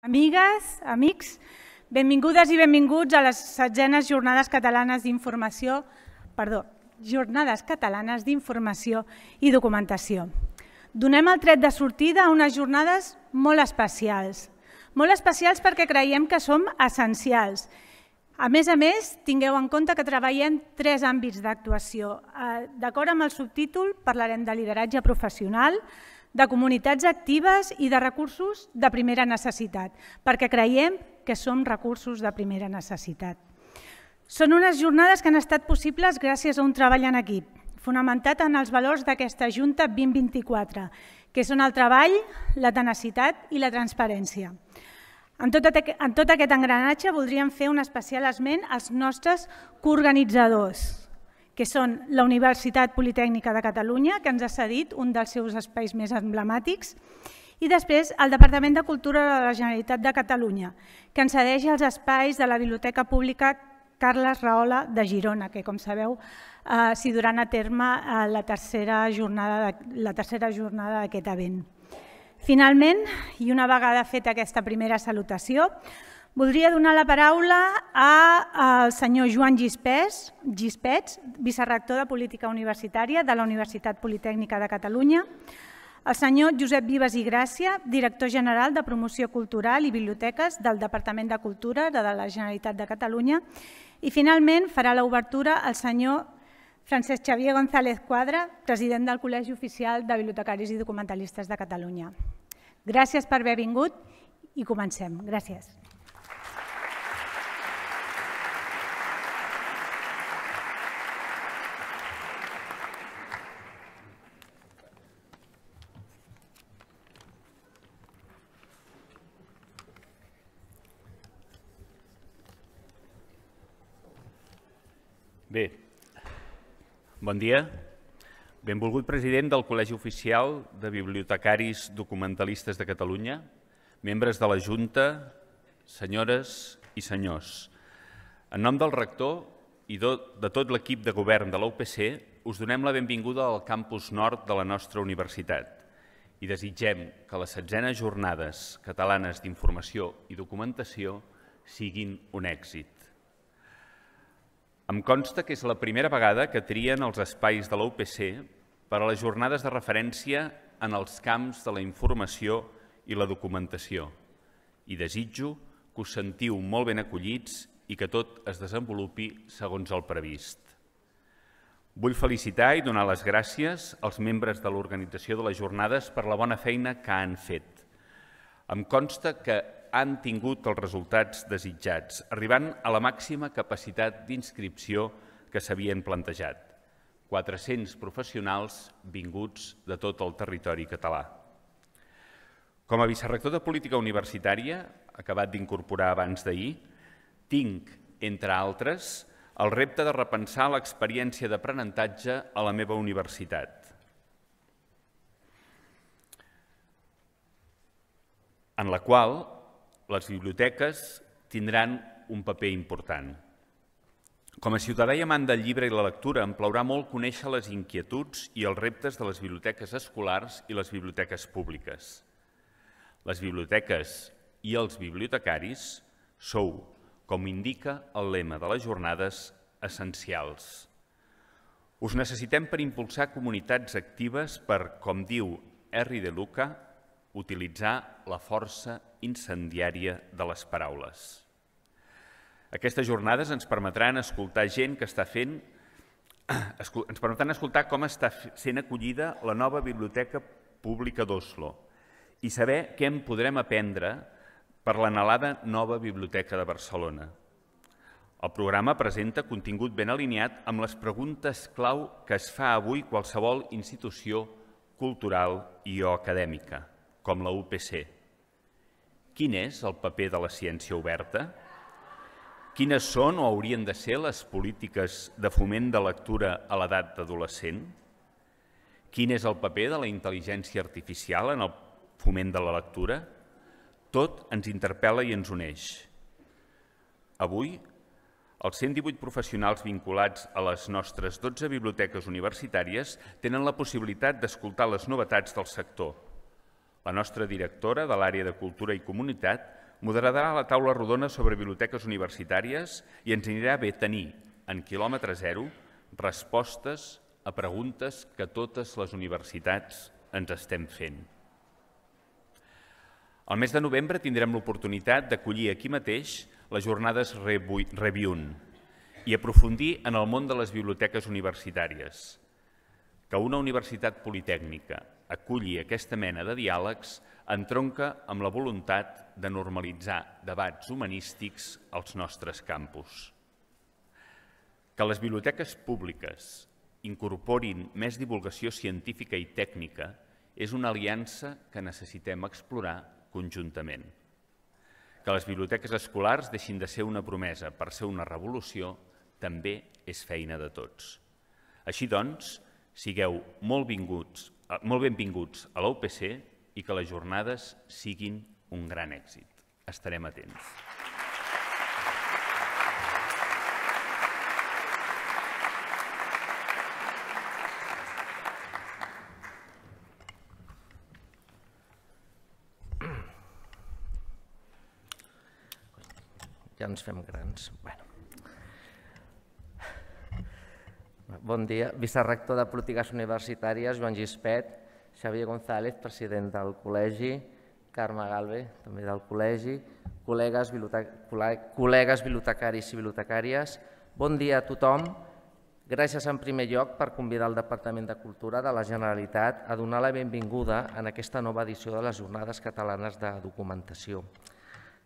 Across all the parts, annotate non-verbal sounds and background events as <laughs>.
Amigues, amics, benvingudes i benvinguts a les setzenes Jornades Catalanes d'Informació, perdó, Jornades Catalanes d'Informació i Documentació. Donem el tret de sortida a unes jornades molt especials. Molt especials perquè creiem que som essencials. A més a més, tingueu en compte que treballem tres àmbits d'actuació. Eh, d'acord amb el subtítol, parlarem de lideratge professional, de comunitats actives i de recursos de primera necessitat, perquè creiem que som recursos de primera necessitat. Són unes jornades que han estat possibles gràcies a un treball en equip, fonamentat en els valors d'aquesta Junta 2024, que són el treball, la tenacitat i la transparència. En tot, en tot aquest engranatge voldríem fer un especial esment als nostres coorganitzadors, que són la Universitat Politècnica de Catalunya, que ens ha cedit un dels seus espais més emblemàtics, i després el Departament de Cultura de la Generalitat de Catalunya, que ens cedeix els espais de la Biblioteca Pública Carles Rahola de Girona, que com sabeu eh, s'hi duran a terme eh, la tercera jornada la tercera jornada d'aquest event. Finalment, i una vegada feta aquesta primera salutació, Voldria donar la paraula al senyor Joan Gispets, vicerrector de Política Universitària de la Universitat Politècnica de Catalunya, el senyor Josep Vives i Gràcia, director general de Promoció Cultural i Biblioteques del Departament de Cultura de la Generalitat de Catalunya i finalment farà l'obertura el senyor Francesc Xavier González Quadra, president del Col·legi Oficial de Bibliotecaris i Documentalistes de Catalunya. Gràcies per haver vingut i comencem. Gràcies. Bé, bon dia. Benvolgut president del Col·legi Oficial de Bibliotecaris Documentalistes de Catalunya, membres de la Junta, senyores i senyors. En nom del rector i de tot l'equip de govern de l'UPC, us donem la benvinguda al campus nord de la nostra universitat i desitgem que les setzenes jornades catalanes d'informació i documentació siguin un èxit. Em consta que és la primera vegada que trien els espais de l'UPC per a les jornades de referència en els camps de la informació i la documentació i desitjo que us sentiu molt ben acollits i que tot es desenvolupi segons el previst. Vull felicitar i donar les gràcies als membres de l'organització de les jornades per la bona feina que han fet. Em consta que han tingut els resultats desitjats, arribant a la màxima capacitat d'inscripció que s'havien plantejat. 400 professionals vinguts de tot el territori català. Com a vicerrector de Política Universitària, acabat d'incorporar abans d'ahir, tinc, entre altres, el repte de repensar l'experiència d'aprenentatge a la meva universitat. en la qual les biblioteques tindran un paper important. Com a ciutadà i amant del llibre i la lectura, em plaurà molt conèixer les inquietuds i els reptes de les biblioteques escolars i les biblioteques públiques. Les biblioteques i els bibliotecaris sou, com indica el lema de les jornades, essencials. Us necessitem per impulsar comunitats actives per, com diu Henry de Luca, utilitzar la força incendiària de les paraules. Aquestes jornades ens permetran escoltar gent que està fent <clears throat> ens permetran escoltar com està sent acollida la nova Biblioteca Pública d'Oslo i saber què en podrem aprendre per l'anhelada nova Biblioteca de Barcelona. El programa presenta contingut ben alineat amb les preguntes clau que es fa avui qualsevol institució cultural i o acadèmica com la UPC. Quin és el paper de la ciència oberta? Quines són o haurien de ser les polítiques de foment de lectura a l'edat adolescent? Quin és el paper de la intel·ligència artificial en el foment de la lectura? Tot ens interpel·la i ens uneix. Avui, els 118 professionals vinculats a les nostres 12 biblioteques universitàries tenen la possibilitat d'escoltar les novetats del sector, la nostra directora de l'àrea de Cultura i Comunitat moderarà la taula rodona sobre biblioteques universitàries i ens anirà bé tenir, en quilòmetre zero, respostes a preguntes que totes les universitats ens estem fent. El mes de novembre tindrem l'oportunitat d'acollir aquí mateix les jornades Reviun i aprofundir en el món de les biblioteques universitàries. Que una universitat politècnica aculli aquesta mena de diàlegs entronca amb la voluntat de normalitzar debats humanístics als nostres campus. Que les biblioteques públiques incorporin més divulgació científica i tècnica és una aliança que necessitem explorar conjuntament. Que les biblioteques escolars deixin de ser una promesa per ser una revolució també és feina de tots. Així doncs, sigueu molt, vinguts, molt benvinguts a l'UPC i que les jornades siguin un gran èxit. Estarem atents. ja ens fem grans. Bueno. Bon dia. Vicerrector de Polítiques Universitàries, Joan Gispet, Xavier González, president del col·legi, Carme Galve, també del col·legi, col·legues, bibliotecaris i bibliotecàries. Bon dia a tothom. Gràcies en primer lloc per convidar el Departament de Cultura de la Generalitat a donar la benvinguda en aquesta nova edició de les Jornades Catalanes de Documentació.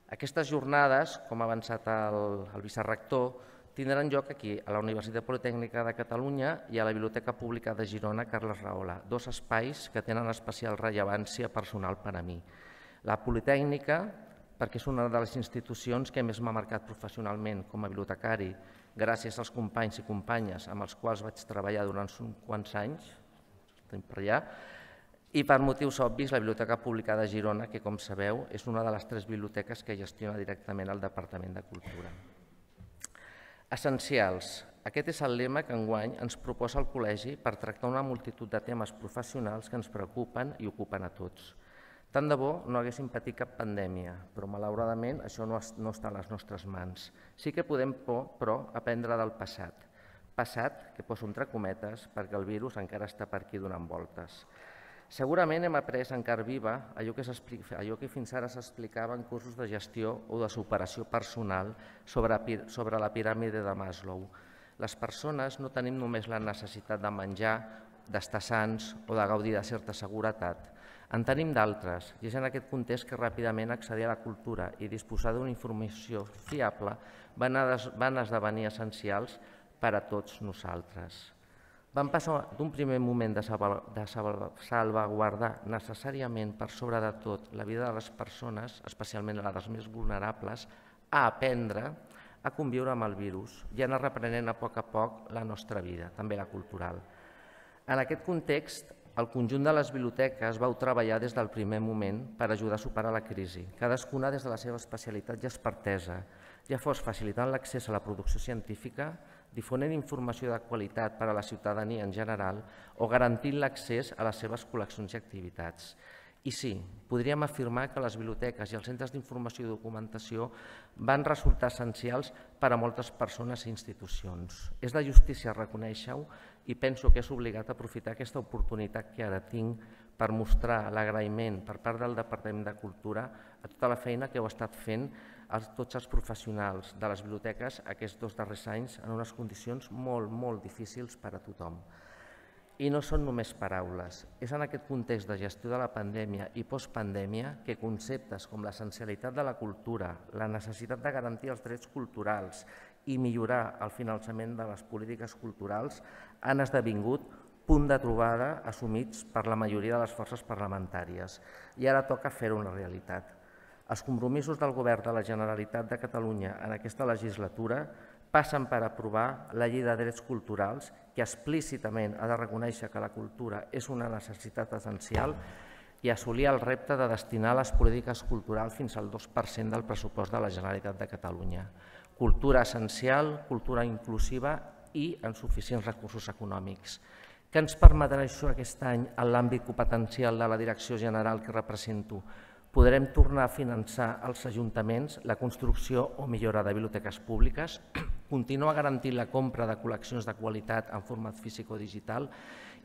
Aquestes jornades, com ha avançat el, el vicerrector, tindran lloc aquí, a la Universitat Politècnica de Catalunya i a la Biblioteca Pública de Girona Carles Rahola, dos espais que tenen especial rellevància personal per a mi. La Politècnica, perquè és una de les institucions que més m'ha marcat professionalment com a bibliotecari, gràcies als companys i companyes amb els quals vaig treballar durant uns quants anys, per allà, i per motius obvis la Biblioteca Pública de Girona, que com sabeu és una de les tres biblioteques que gestiona directament el Departament de Cultura. Essencials. Aquest és el lema que enguany ens proposa el Col·legi per tractar una multitud de temes professionals que ens preocupen i ocupen a tots. Tant de bo no haguéssim patit cap pandèmia, però malauradament això no, no està a les nostres mans. Sí que podem, però, aprendre del passat. Passat que poso entre cometes perquè el virus encara està per aquí donant voltes. Segurament hem après en car viva allò que, allò que fins ara s'explicava en cursos de gestió o de superació personal sobre, sobre la piràmide de Maslow. Les persones no tenim només la necessitat de menjar, d'estar sants o de gaudir de certa seguretat. En tenim d'altres, i és en aquest context que ràpidament accedir a la cultura i disposar d'una informació fiable van, van esdevenir essencials per a tots nosaltres. Van passar d'un primer moment de salvaguardar necessàriament per sobre de tot la vida de les persones, especialment les més vulnerables, a aprendre a conviure amb el virus i anar reprenent a poc a poc la nostra vida, també la cultural. En aquest context, el conjunt de les biblioteques vau treballar des del primer moment per ajudar a superar la crisi, cadascuna des de la seva especialitat i expertesa, ja fos facilitant l'accés a la producció científica, difonent informació de qualitat per a la ciutadania en general o garantint l'accés a les seves col·leccions i activitats. I sí, podríem afirmar que les biblioteques i els centres d'informació i documentació van resultar essencials per a moltes persones i institucions. És de justícia reconèixer-ho i penso que és obligat a aprofitar aquesta oportunitat que ara tinc per mostrar l'agraïment per part del Departament de Cultura a tota la feina que heu estat fent a tots els professionals de les biblioteques aquests dos darrers anys en unes condicions molt, molt difícils per a tothom. I no són només paraules. És en aquest context de gestió de la pandèmia i postpandèmia que conceptes com l'essencialitat de la cultura, la necessitat de garantir els drets culturals i millorar el finançament de les polítiques culturals han esdevingut punt de trobada assumits per la majoria de les forces parlamentàries. I ara toca fer-ho una realitat. Els compromisos del Govern de la Generalitat de Catalunya en aquesta legislatura passen per aprovar la Llei de Drets Culturals, que explícitament ha de reconèixer que la cultura és una necessitat essencial i assolir el repte de destinar les polítiques culturals fins al 2% del pressupost de la Generalitat de Catalunya. Cultura essencial, cultura inclusiva i amb suficients recursos econòmics. Què ens permetrà això aquest any en l'àmbit competencial de la Direcció General que represento? Podrem tornar a finançar als ajuntaments la construcció o millora de biblioteques públiques, <clears throat> continuar garantint la compra de col·leccions de qualitat en format físic o digital,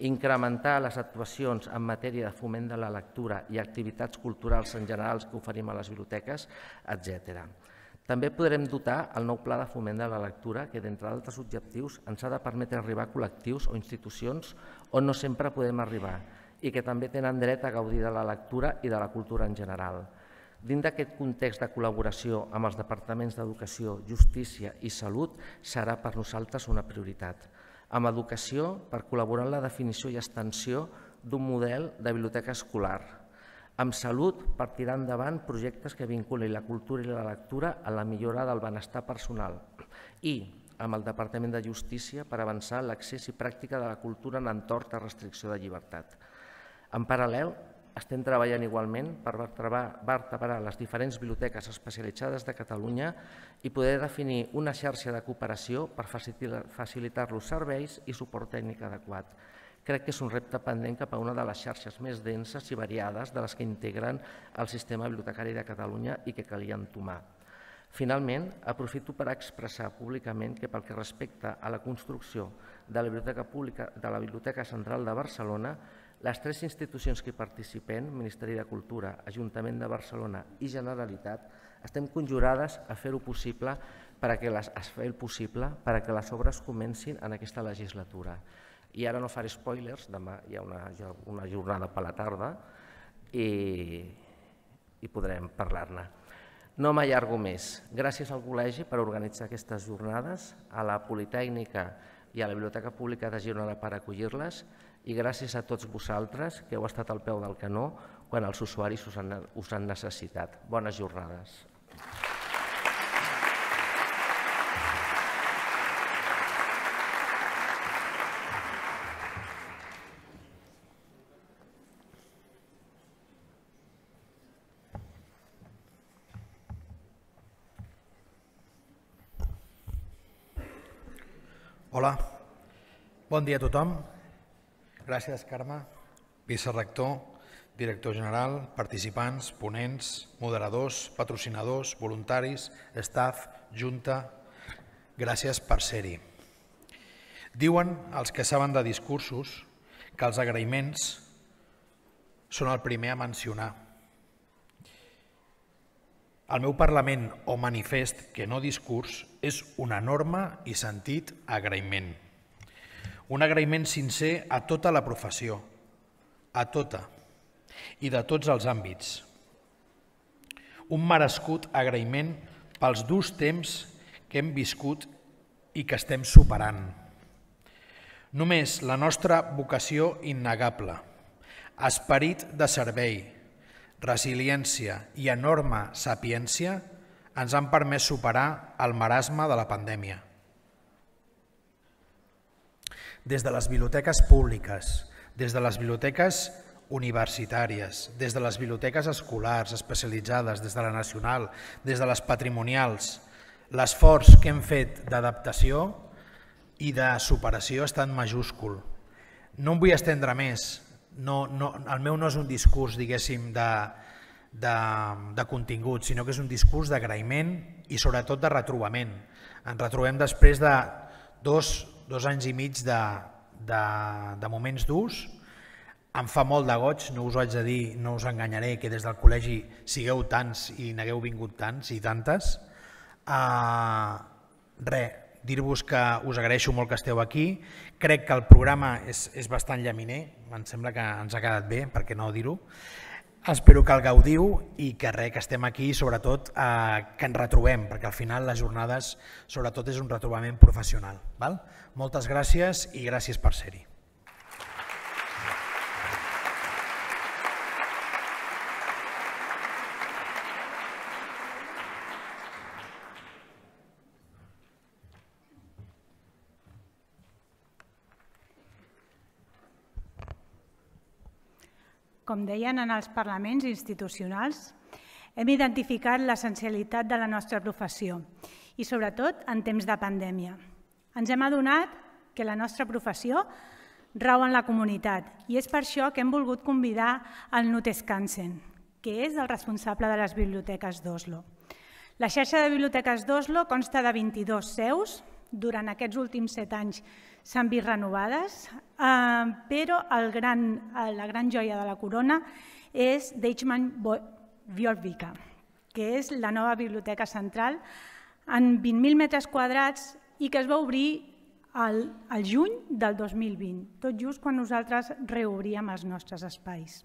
incrementar les actuacions en matèria de foment de la lectura i activitats culturals en general que oferim a les biblioteques, etc. També podrem dotar el nou pla de foment de la lectura que, d'entre d'altres objectius, ens ha de permetre arribar a col·lectius o institucions on no sempre podem arribar i que també tenen dret a gaudir de la lectura i de la cultura en general. Dins d'aquest context de col·laboració amb els departaments d'Educació, Justícia i Salut serà per nosaltres una prioritat. Amb Educació, per col·laborar en la definició i extensió d'un model de biblioteca escolar. Amb Salut, per tirar endavant projectes que vinculin la cultura i la lectura a la millora del benestar personal. I amb el Departament de Justícia per avançar l'accés i pràctica de la cultura en entorn de restricció de llibertat. En paral·lel, estem treballant igualment per vertebrar les diferents biblioteques especialitzades de Catalunya i poder definir una xarxa de cooperació per facilitar-los serveis i suport tècnic adequat. Crec que és un repte pendent cap a una de les xarxes més denses i variades de les que integren el sistema bibliotecari de Catalunya i que calia entomar. Finalment, aprofito per expressar públicament que pel que respecta a la construcció de la Biblioteca, Pública, de la Biblioteca Central de Barcelona, les tres institucions que hi participen, Ministeri de Cultura, Ajuntament de Barcelona i Generalitat, estem conjurades a fer-ho possible per a que les, es fer el possible per a que les obres comencin en aquesta legislatura. I ara no faré spoilers, demà hi ha una, una jornada per la tarda i, i podrem parlar-ne. No m'allargo més. Gràcies al Col·legi per organitzar aquestes jornades, a la Politècnica i a la Biblioteca Pública de Girona per acollir-les i gràcies a tots vosaltres que heu estat al peu del canó quan els usuaris us han, us han necessitat. Bones jornades. Hola, bon dia a tothom. Gràcies, Carme. Vicerrector, director general, participants, ponents, moderadors, patrocinadors, voluntaris, staff, junta, gràcies per ser-hi. Diuen els que saben de discursos que els agraïments són el primer a mencionar. El meu Parlament o manifest, que no discurs, és una norma i sentit agraïment. Un agraïment sincer a tota la professió, a tota, i de tots els àmbits. Un merescut agraïment pels durs temps que hem viscut i que estem superant. Només la nostra vocació innegable, esperit de servei, resiliència i enorme sapiència ens han permès superar el marasme de la pandèmia des de les biblioteques públiques, des de les biblioteques universitàries, des de les biblioteques escolars especialitzades, des de la nacional, des de les patrimonials, l'esforç que hem fet d'adaptació i de superació ha estat majúscul. No em vull estendre més, no, no, el meu no és un discurs, diguéssim, de, de, de contingut, sinó que és un discurs d'agraïment i sobretot de retrobament. Ens retrobem després de dos dos anys i mig de, de, de moments durs. Em fa molt de goig, no us ho haig de dir, no us enganyaré, que des del col·legi sigueu tants i n'hagueu vingut tants i tantes. Uh, re, dir-vos que us agraeixo molt que esteu aquí. Crec que el programa és, és bastant llaminer, em sembla que ens ha quedat bé, per què no dir-ho. Espero que el gaudiu i que res, que estem aquí, sobretot eh, que ens retrobem, perquè al final les jornades sobretot és un retrobament professional. Val? Moltes gràcies i gràcies per ser-hi. Com deien en els parlaments institucionals, hem identificat l'essencialitat de la nostra professió i sobretot en temps de pandèmia. Ens hem adonat que la nostra professió rau en la comunitat i és per això que hem volgut convidar el Nutescansen, que és el responsable de les biblioteques d'Oslo. La xarxa de biblioteques d'Oslo consta de 22 seus, durant aquests últims set anys s'han vist renovades, eh, però el gran, la gran joia de la corona és Deichmann Björvika, que és la nova biblioteca central en 20.000 metres quadrats i que es va obrir al, al juny del 2020, tot just quan nosaltres reobríem els nostres espais.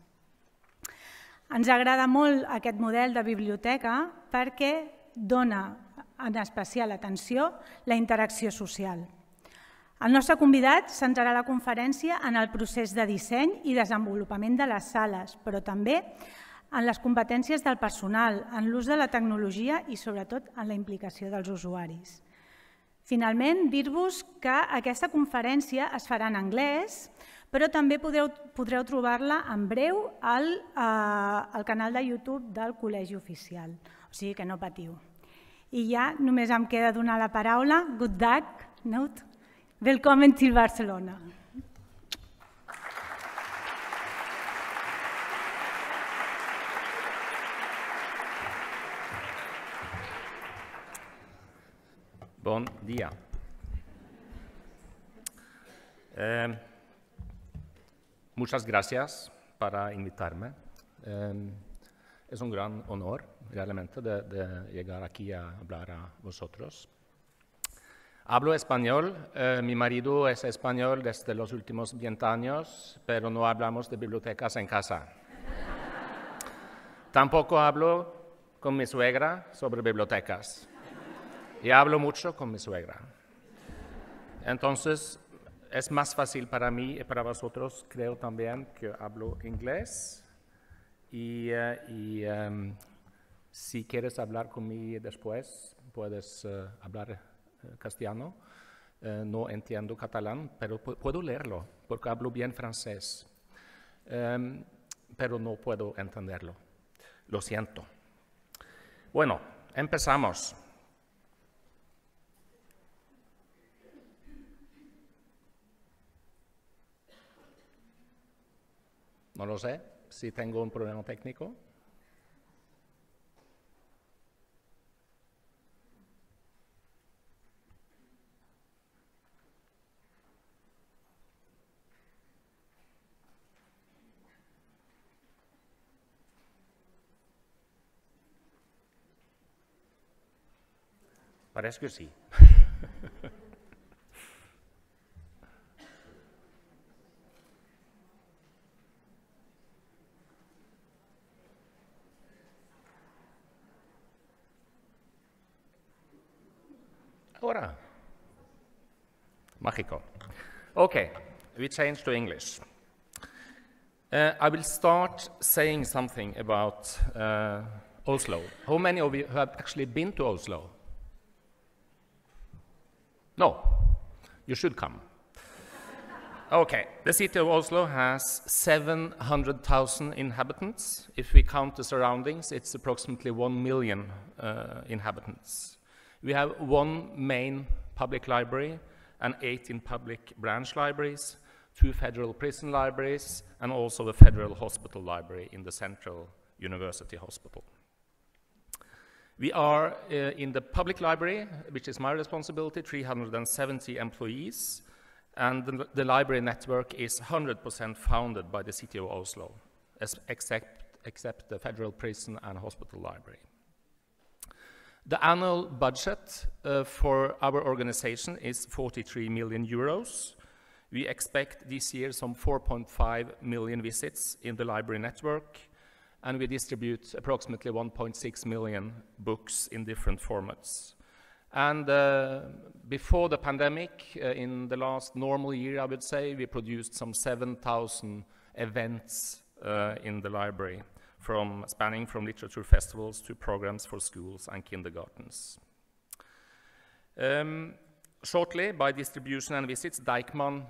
Ens agrada molt aquest model de biblioteca perquè dona en especial atenció la interacció social. El nostre convidat centrarà la conferència en el procés de disseny i desenvolupament de les sales, però també en les competències del personal, en l'ús de la tecnologia i sobretot en la implicació dels usuaris. Finalment, dir-vos que aquesta conferència es farà en anglès, però també podreu, trobar-la en breu al, eh, al canal de YouTube del Col·legi Oficial, o sigui que no patiu. I ja només em queda donar la paraula. Good dag, Nout. Welcome til Barcelona. Bon dia. Eh, muchas gracias para invitarme. Eh, es un gran honor realmente de, de, llegar aquí a hablar a vosotros. Hablo español, eh, mi marido es español desde los últimos 20 años, pero no hablamos de bibliotecas en casa. Tampoco hablo con mi suegra sobre bibliotecas. Y hablo mucho con mi suegra. Entonces, es más fácil para mí y para vosotros, creo también, que hablo inglés. Y, uh, y um, si quieres hablar conmigo después, puedes uh, hablar uh, castellano. no entiendo catalán, pero puedo leerlo, porque hablo bien francés. Um, pero no puedo entenderlo. Lo siento. Bueno, empezamos. No lo sé si tengo un problema técnico. Parece que sí. <laughs> Okay, we change to English. Uh, I will start saying something about uh, Oslo. How many of you have actually been to Oslo? No, you should come. Okay, the city of Oslo has 700,000 inhabitants. If we count the surroundings, it's approximately 1 million uh, inhabitants. We have one main public library and 18 public branch libraries, two federal prison libraries, and also a federal hospital library in the Central University Hospital. We are uh, in the public library, which is my responsibility, 370 employees, and the, the library network is 100% founded by the city of Oslo, except, except the federal prison and hospital library. The annual budget uh, for our organization is 43 million euros. We expect this year some 4.5 million visits in the library network, and we distribute approximately 1.6 million books in different formats. And uh, before the pandemic, uh, in the last normal year, I would say, we produced some 7,000 events uh, in the library, from spanning from literature festivals to programs for schools and kindergartens. Um, shortly, by distribution and visits, Deichman,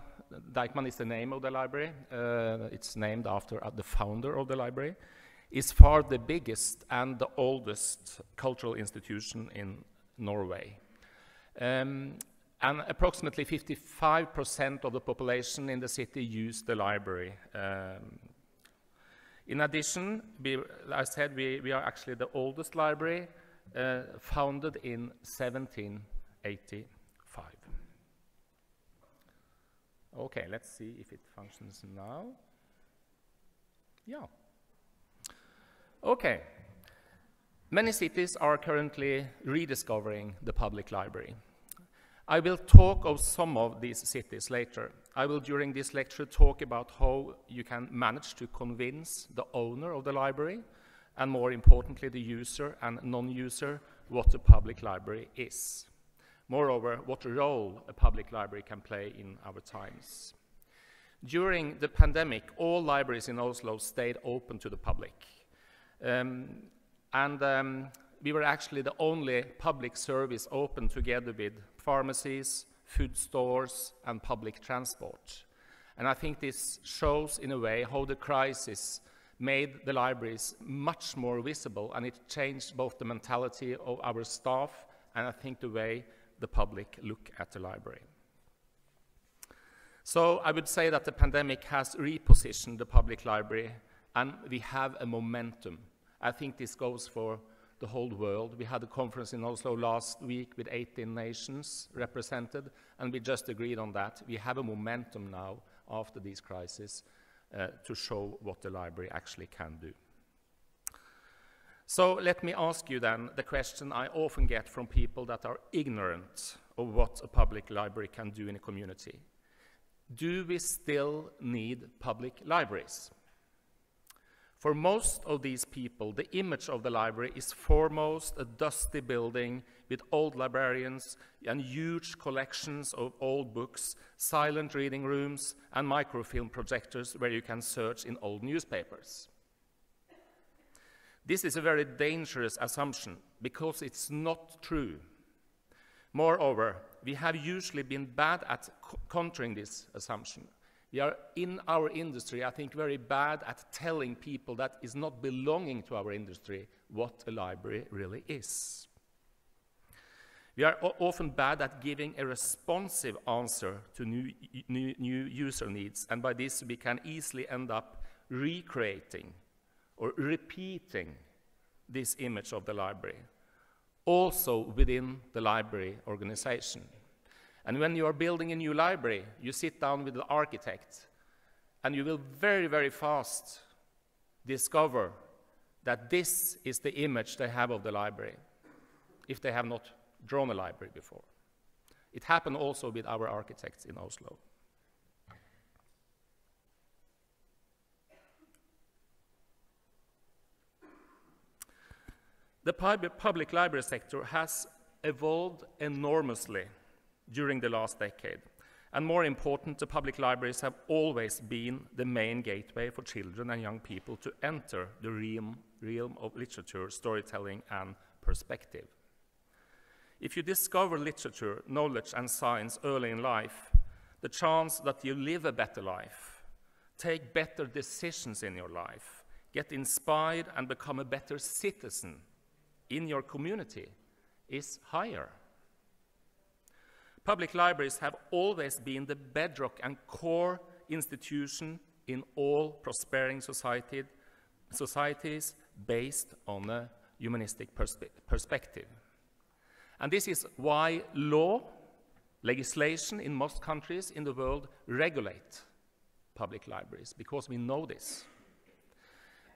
Deichman is the name of the library. Uh, it's named after uh, the founder of the library is far the biggest and the oldest cultural institution in Norway. Um, and approximately 55% of the population in the city use the library. Um, In addition, we, I said we, we are actually the oldest library, uh, founded in 1785. Okay, let's see if it functions now. Yeah. Okay. Many cities are currently rediscovering the public library. I will talk of some of these cities later. I will, during this lecture, talk about how you can manage to convince the owner of the library, and more importantly, the user and non-user, what a public library is. Moreover, what role a public library can play in our times. During the pandemic, all libraries in Oslo stayed open to the public. Um, and um, we were actually the only public service open together with pharmacies, food stores, and public transport. And I think this shows, in a way, how the crisis made the libraries much more visible, and it changed both the mentality of our staff and I think the way the public look at the library. So I would say that the pandemic has repositioned the public library, and we have a momentum. I think this goes for the whole world. We had a conference in Oslo last week with 18 nations represented, and we just agreed on that. We have a momentum now after these crises uh, to show what the library actually can do. So let me ask you then the question I often get from people that are ignorant of what a public library can do in a community. Do we still need public libraries? For most of these people, the image of the library is foremost a dusty building with old librarians and huge collections of old books, silent reading rooms, and microfilm projectors where you can search in old newspapers. This is a very dangerous assumption because it's not true. Moreover, we have usually been bad at countering this assumption. We are in our industry, I think, very bad at telling people that is not belonging to our industry what a library really is. We are often bad at giving a responsive answer to new, new, new, user needs, and by this we can easily end up recreating or repeating this image of the library, also within the library organization. And when you are building a new library, you sit down with the architect, and you will very, very fast discover that this is the image they have of the library, if they have not drawn a library before. It happened also with our architects in Oslo. The public library sector has evolved enormously during the last decade. And more important, the public libraries have always been the main gateway for children and young people to enter the realm, realm of literature, storytelling, and perspective. If you discover literature, knowledge, and science early in life, the chance that you live a better life, take better decisions in your life, get inspired, and become a better citizen in your community is higher. Public libraries have always been the bedrock and core institution in all prospering society, societies based on a humanistic perspe perspective. And this is why law, legislation in most countries in the world regulate public libraries, because we know this.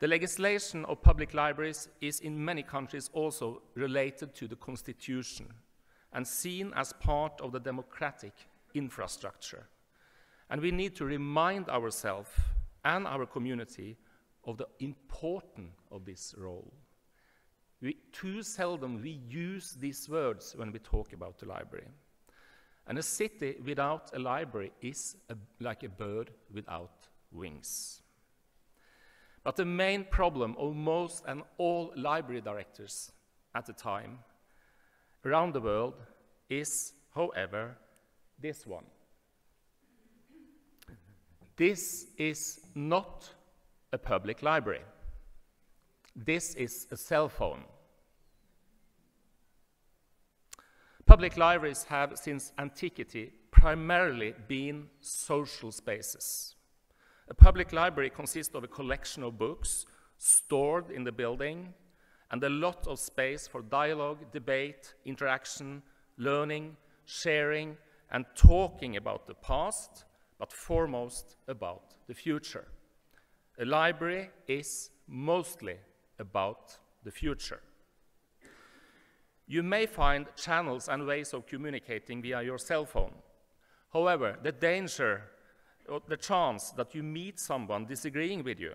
The legislation of public libraries is in many countries also related to the constitution and seen as part of the democratic infrastructure. And we need to remind ourselves and our community of the importance of this role. We, too seldom we use these words when we talk about the library. And a city without a library is a, like a bird without wings. But the main problem of most and all library directors at the time around the world is, however, this one. This is not a public library. This is a cell phone. Public libraries have, since antiquity, primarily been social spaces. A public library consists of a collection of books stored in the building and a lot of space for dialogue, debate, interaction, learning, sharing, and talking about the past, but foremost about the future. A library is mostly about the future. You may find channels and ways of communicating via your cell phone. However, the danger, or the chance that you meet someone disagreeing with you,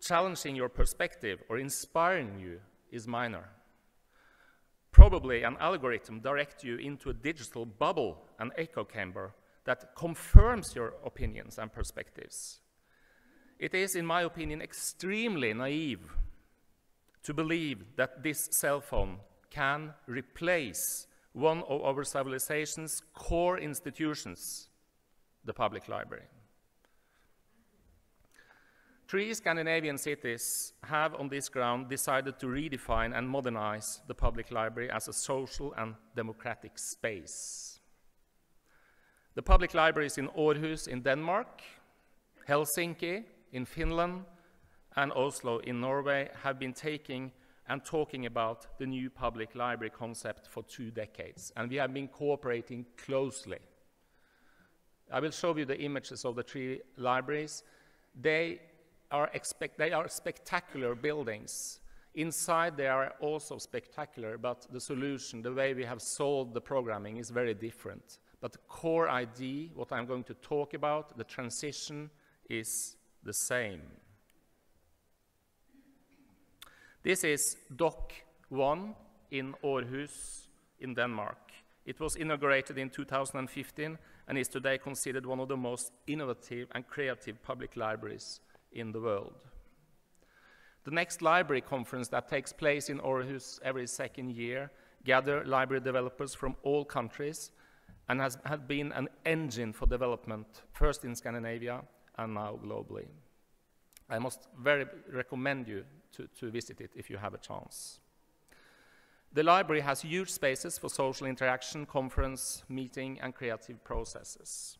challenging your perspective, or inspiring you is minor. Probably an algorithm directs you into a digital bubble, an echo chamber, that confirms your opinions and perspectives. It is, in my opinion, extremely naive to believe that this cell phone can replace one of our civilization's core institutions, the public library. Three Scandinavian cities have, on this ground, decided to redefine and modernize the public library as a social and democratic space. The public libraries in Aarhus in Denmark, Helsinki in Finland, and Oslo in Norway have been taking and talking about the new public library concept for two decades, and we have been cooperating closely. I will show you the images of the three libraries. They are, they are spectacular buildings. Inside, they are also spectacular, but the solution, the way we have solved the programming, is very different. But the core idea, what I'm going to talk about, the transition, is the same. This is Dock 1 in Aarhus in Denmark. It was inaugurated in 2015 and is today considered one of the most innovative and creative public libraries in the world. The next library conference that takes place in Aarhus every second year gather library developers from all countries and has, has been an engine for development, first in Scandinavia and now globally. I must very recommend you to, to visit it if you have a chance. The library has huge spaces for social interaction, conference, meeting, and creative processes.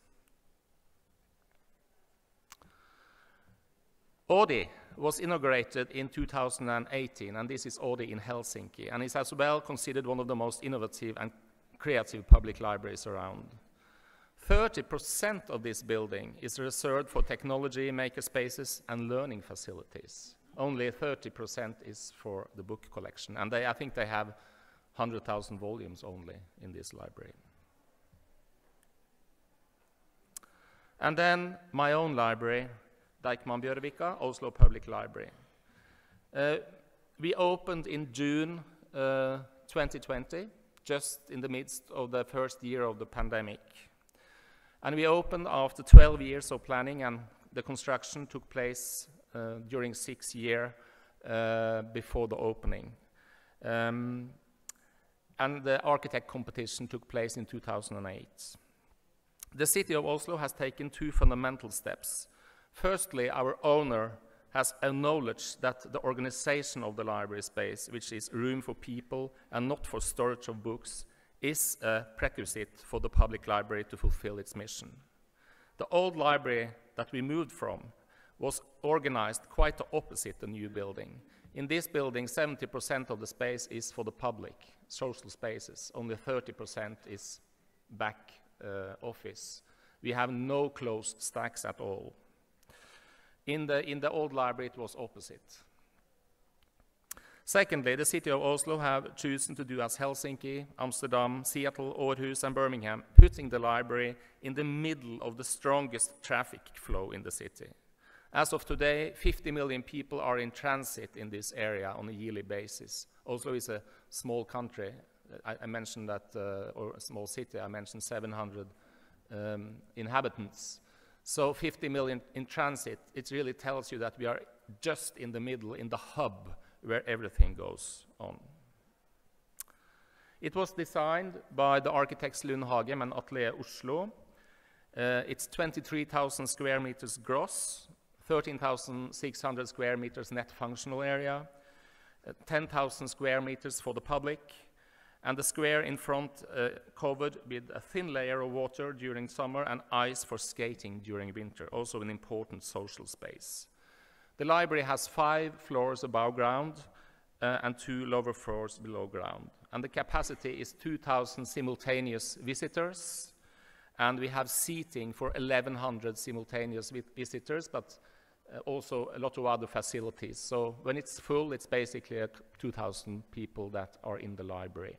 Oodi was inaugurated in 2018, and this is Oodi in Helsinki, and is as well considered one of the most innovative and creative public libraries around. 30% of this building is reserved for technology, makerspaces, and learning facilities. Only 30% is for the book collection, and they, I think they have 100,000 volumes only in this library. And then my own library, Deichman Bjørvika, Oslo Public Library. Uh, we opened in June uh, 2020, just in the midst of the first year of the pandemic. And we opened after 12 years of planning, and the construction took place uh, during six years uh, before the opening. Um, and the architect competition took place in 2008. The city of Oslo has taken two fundamental steps. Firstly, our owner has acknowledged that the organization of the library space, which is room for people and not for storage of books, is a prerequisite for the public library to fulfill its mission. The old library that we moved from was organized quite the opposite the new building. In this building, 70% of the space is for the public, social spaces. Only 30% is back uh, office. We have no closed stacks at all. In the, in the old library, it was opposite. Secondly, the city of Oslo have chosen to do as Helsinki, Amsterdam, Seattle, Aarhus, and Birmingham, putting the library in the middle of the strongest traffic flow in the city. As of today, 50 million people are in transit in this area on a yearly basis. Oslo is a small country. I, I mentioned that, uh, or a small city, I mentioned 700 um, inhabitants. So 50 million in transit, it really tells you that we are just in the middle, in the hub where everything goes on. It was designed by the architects Lund Hagem and Atelier Oslo. Uh, it's 23,000 square meters gross, 13,600 square meters net functional area, uh, 10,000 square meters for the public, and the square in front uh, covered with a thin layer of water during summer and ice for skating during winter, also an important social space. The library has five floors above ground uh, and two lower floors below ground. And the capacity is 2,000 simultaneous visitors, and we have seating for 1,100 simultaneous vi visitors, but uh, also a lot of other facilities. So when it's full, it's basically 2,000 people that are in the library.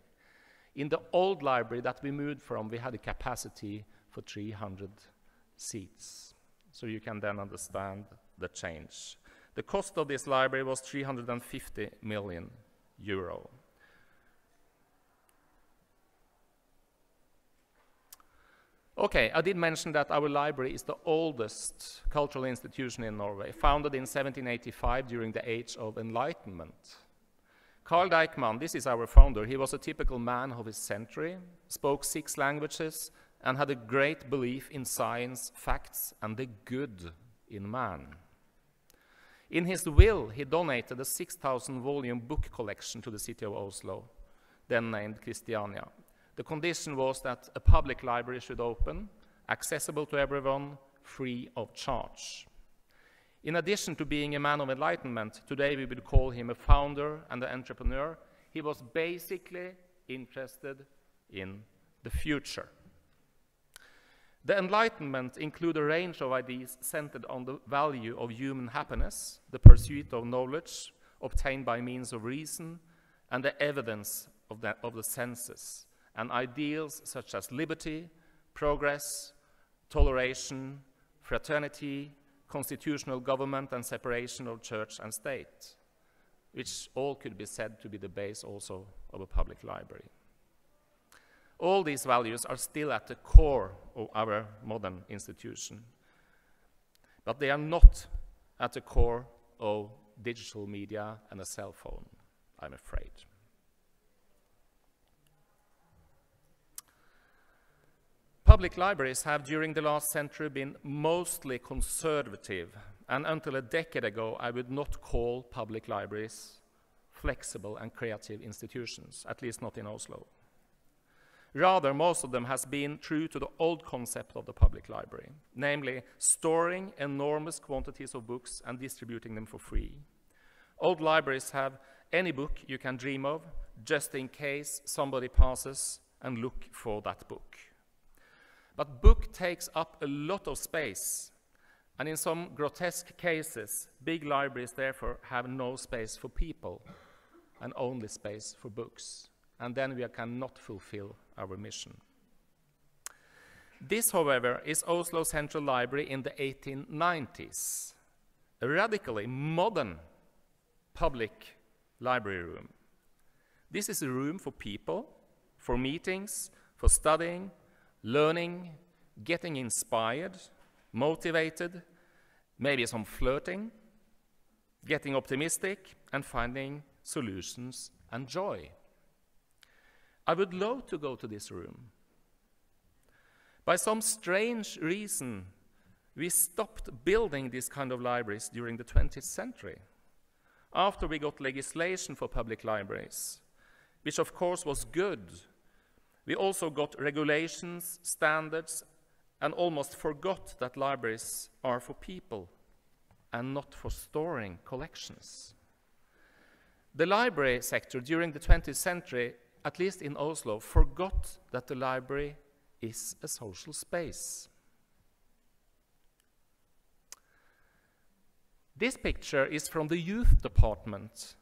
In the old library that we moved from, we had a capacity for 300 seats. So you can then understand the change. The cost of this library was 350 million euro. Okay, I did mention that our library is the oldest cultural institution in Norway, founded in 1785 during the Age of Enlightenment. Carl Deichman, this is our founder, he was a typical man of his century, spoke six languages, and had a great belief in science, facts, and the good in man. In his will, he donated a 6,000 volume book collection to the city of Oslo, then named Christiania. The condition was that a public library should open, accessible to everyone, free of charge. In addition to being a man of enlightenment, today we would call him a founder and an entrepreneur. He was basically interested in the future. The Enlightenment include a range of ideas centered on the value of human happiness, the pursuit of knowledge obtained by means of reason, and the evidence of the, of the senses, and ideals such as liberty, progress, toleration, fraternity, constitutional government and separation of church and state, which all could be said to be the base also of a public library. All these values are still at the core of our modern institution, but they are not at the core of digital media and a cell phone, I'm afraid. Public libraries have during the last century been mostly conservative, and until a decade ago, I would not call public libraries flexible and creative institutions, at least not in Oslo. Rather, most of them has been true to the old concept of the public library, namely storing enormous quantities of books and distributing them for free. Old libraries have any book you can dream of, just in case somebody passes and look for that book. But book takes up a lot of space, and in some grotesque cases, big libraries therefore have no space for people and only space for books. And then we cannot fulfill our mission. This, however, is Oslo Central Library in the 1890s, a radically modern public library room. This is a room for people, for meetings, for studying, learning, getting inspired, motivated, maybe some flirting, getting optimistic, and finding solutions and joy. I would love to go to this room. By some strange reason, we stopped building these kind of libraries during the 20th century, after we got legislation for public libraries, which of course was good we also got regulations, standards, and almost forgot that libraries are for people and not for storing collections. The library sector during the 20th century, at least in Oslo, forgot that the library is a social space. This picture is from the youth department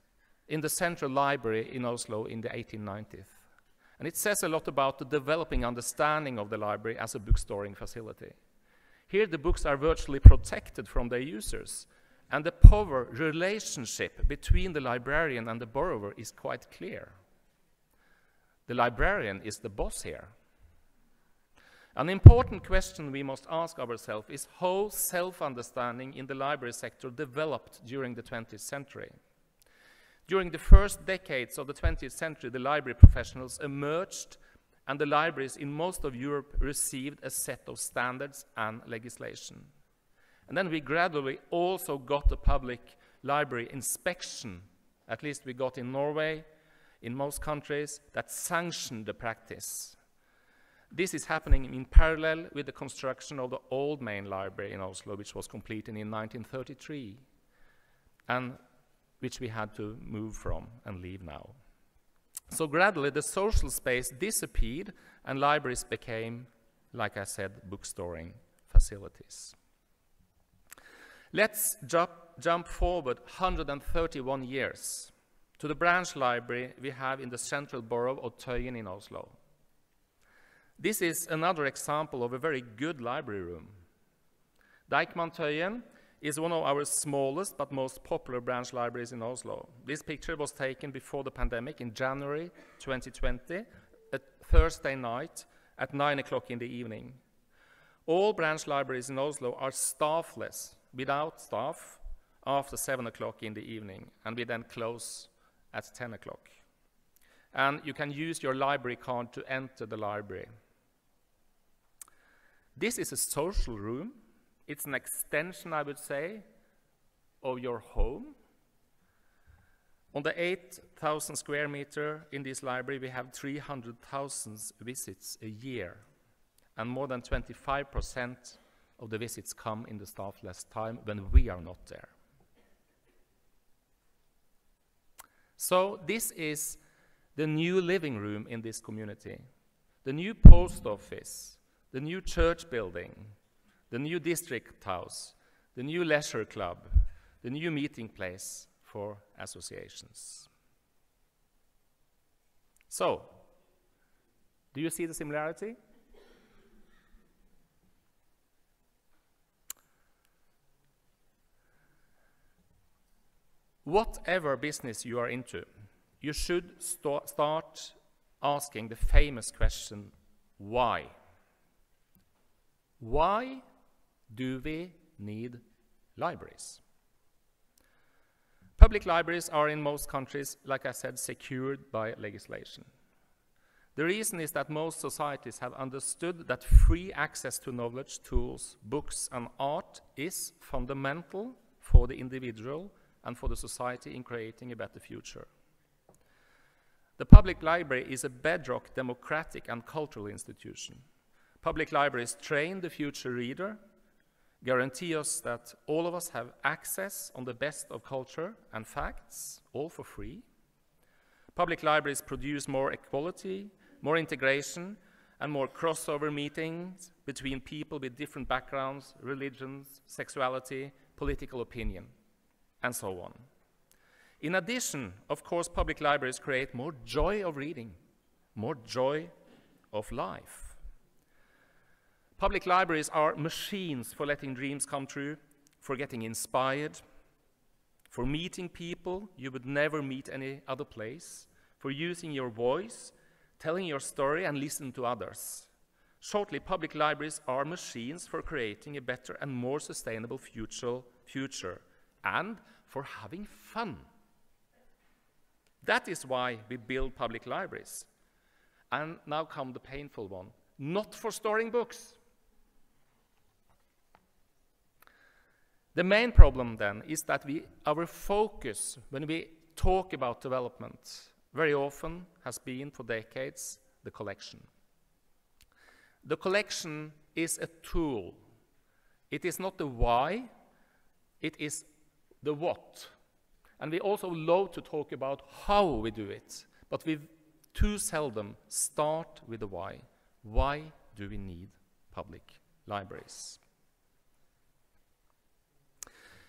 in the central library in Oslo in the 1890s. And it says a lot about the developing understanding of the library as a book storing facility. Here, the books are virtually protected from their users, and the power relationship between the librarian and the borrower is quite clear. The librarian is the boss here. An important question we must ask ourselves is how self understanding in the library sector developed during the 20th century. During the first decades of the 20th century, the library professionals emerged and the libraries in most of Europe received a set of standards and legislation. And then we gradually also got a public library inspection, at least we got in Norway, in most countries that sanction the practice. This is happening in parallel with the construction of the old main library in Oslo, which was completed in 1933, and which we had to move from and leave now. So gradually, the social space disappeared, and libraries became, like I said, bookstoring facilities. Let's jump, jump forward 131 years to the branch library we have in the central borough of Tøyen in Oslo. This is another example of a very good library room. Deichman Tøyen is one of our smallest but most popular branch libraries in Oslo. This picture was taken before the pandemic in January 2020, a Thursday night at 9 o'clock in the evening. All branch libraries in Oslo are staffless, without staff, after 7 o'clock in the evening, and we then close at 10 o'clock. And you can use your library card to enter the library. This is a social room. It's an extension, I would say, of your home. On the 8,000 square meter in this library, we have 300,000 visits a year, and more than 25% of the visits come in the staffless time when we are not there. So this is the new living room in this community, the new post office, the new church building, the new district house, the new leisure club, the new meeting place for associations. So, do you see the similarity? Whatever business you are into, you should st start asking the famous question, why? Why do we need libraries? Public libraries are in most countries, like I said, secured by legislation. The reason is that most societies have understood that free access to knowledge, tools, books, and art is fundamental for the individual and for the society in creating a better future. The public library is a bedrock democratic and cultural institution. Public libraries train the future reader, guarantee us that all of us have access on the best of culture and facts, all for free. Public libraries produce more equality, more integration, and more crossover meetings between people with different backgrounds, religions, sexuality, political opinion and so on. In addition, of course, public libraries create more joy of reading, more joy of life. Public libraries are machines for letting dreams come true, for getting inspired, for meeting people you would never meet any other place, for using your voice, telling your story, and listening to others. Shortly, public libraries are machines for creating a better and more sustainable future, future and for having fun. That is why we build public libraries. And now come the painful one not for storing books. The main problem then is that we, our focus when we talk about development very often has been for decades the collection. The collection is a tool. It is not the why, it is the what. And we also love to talk about how we do it, but we too seldom start with the why. Why do we need public libraries?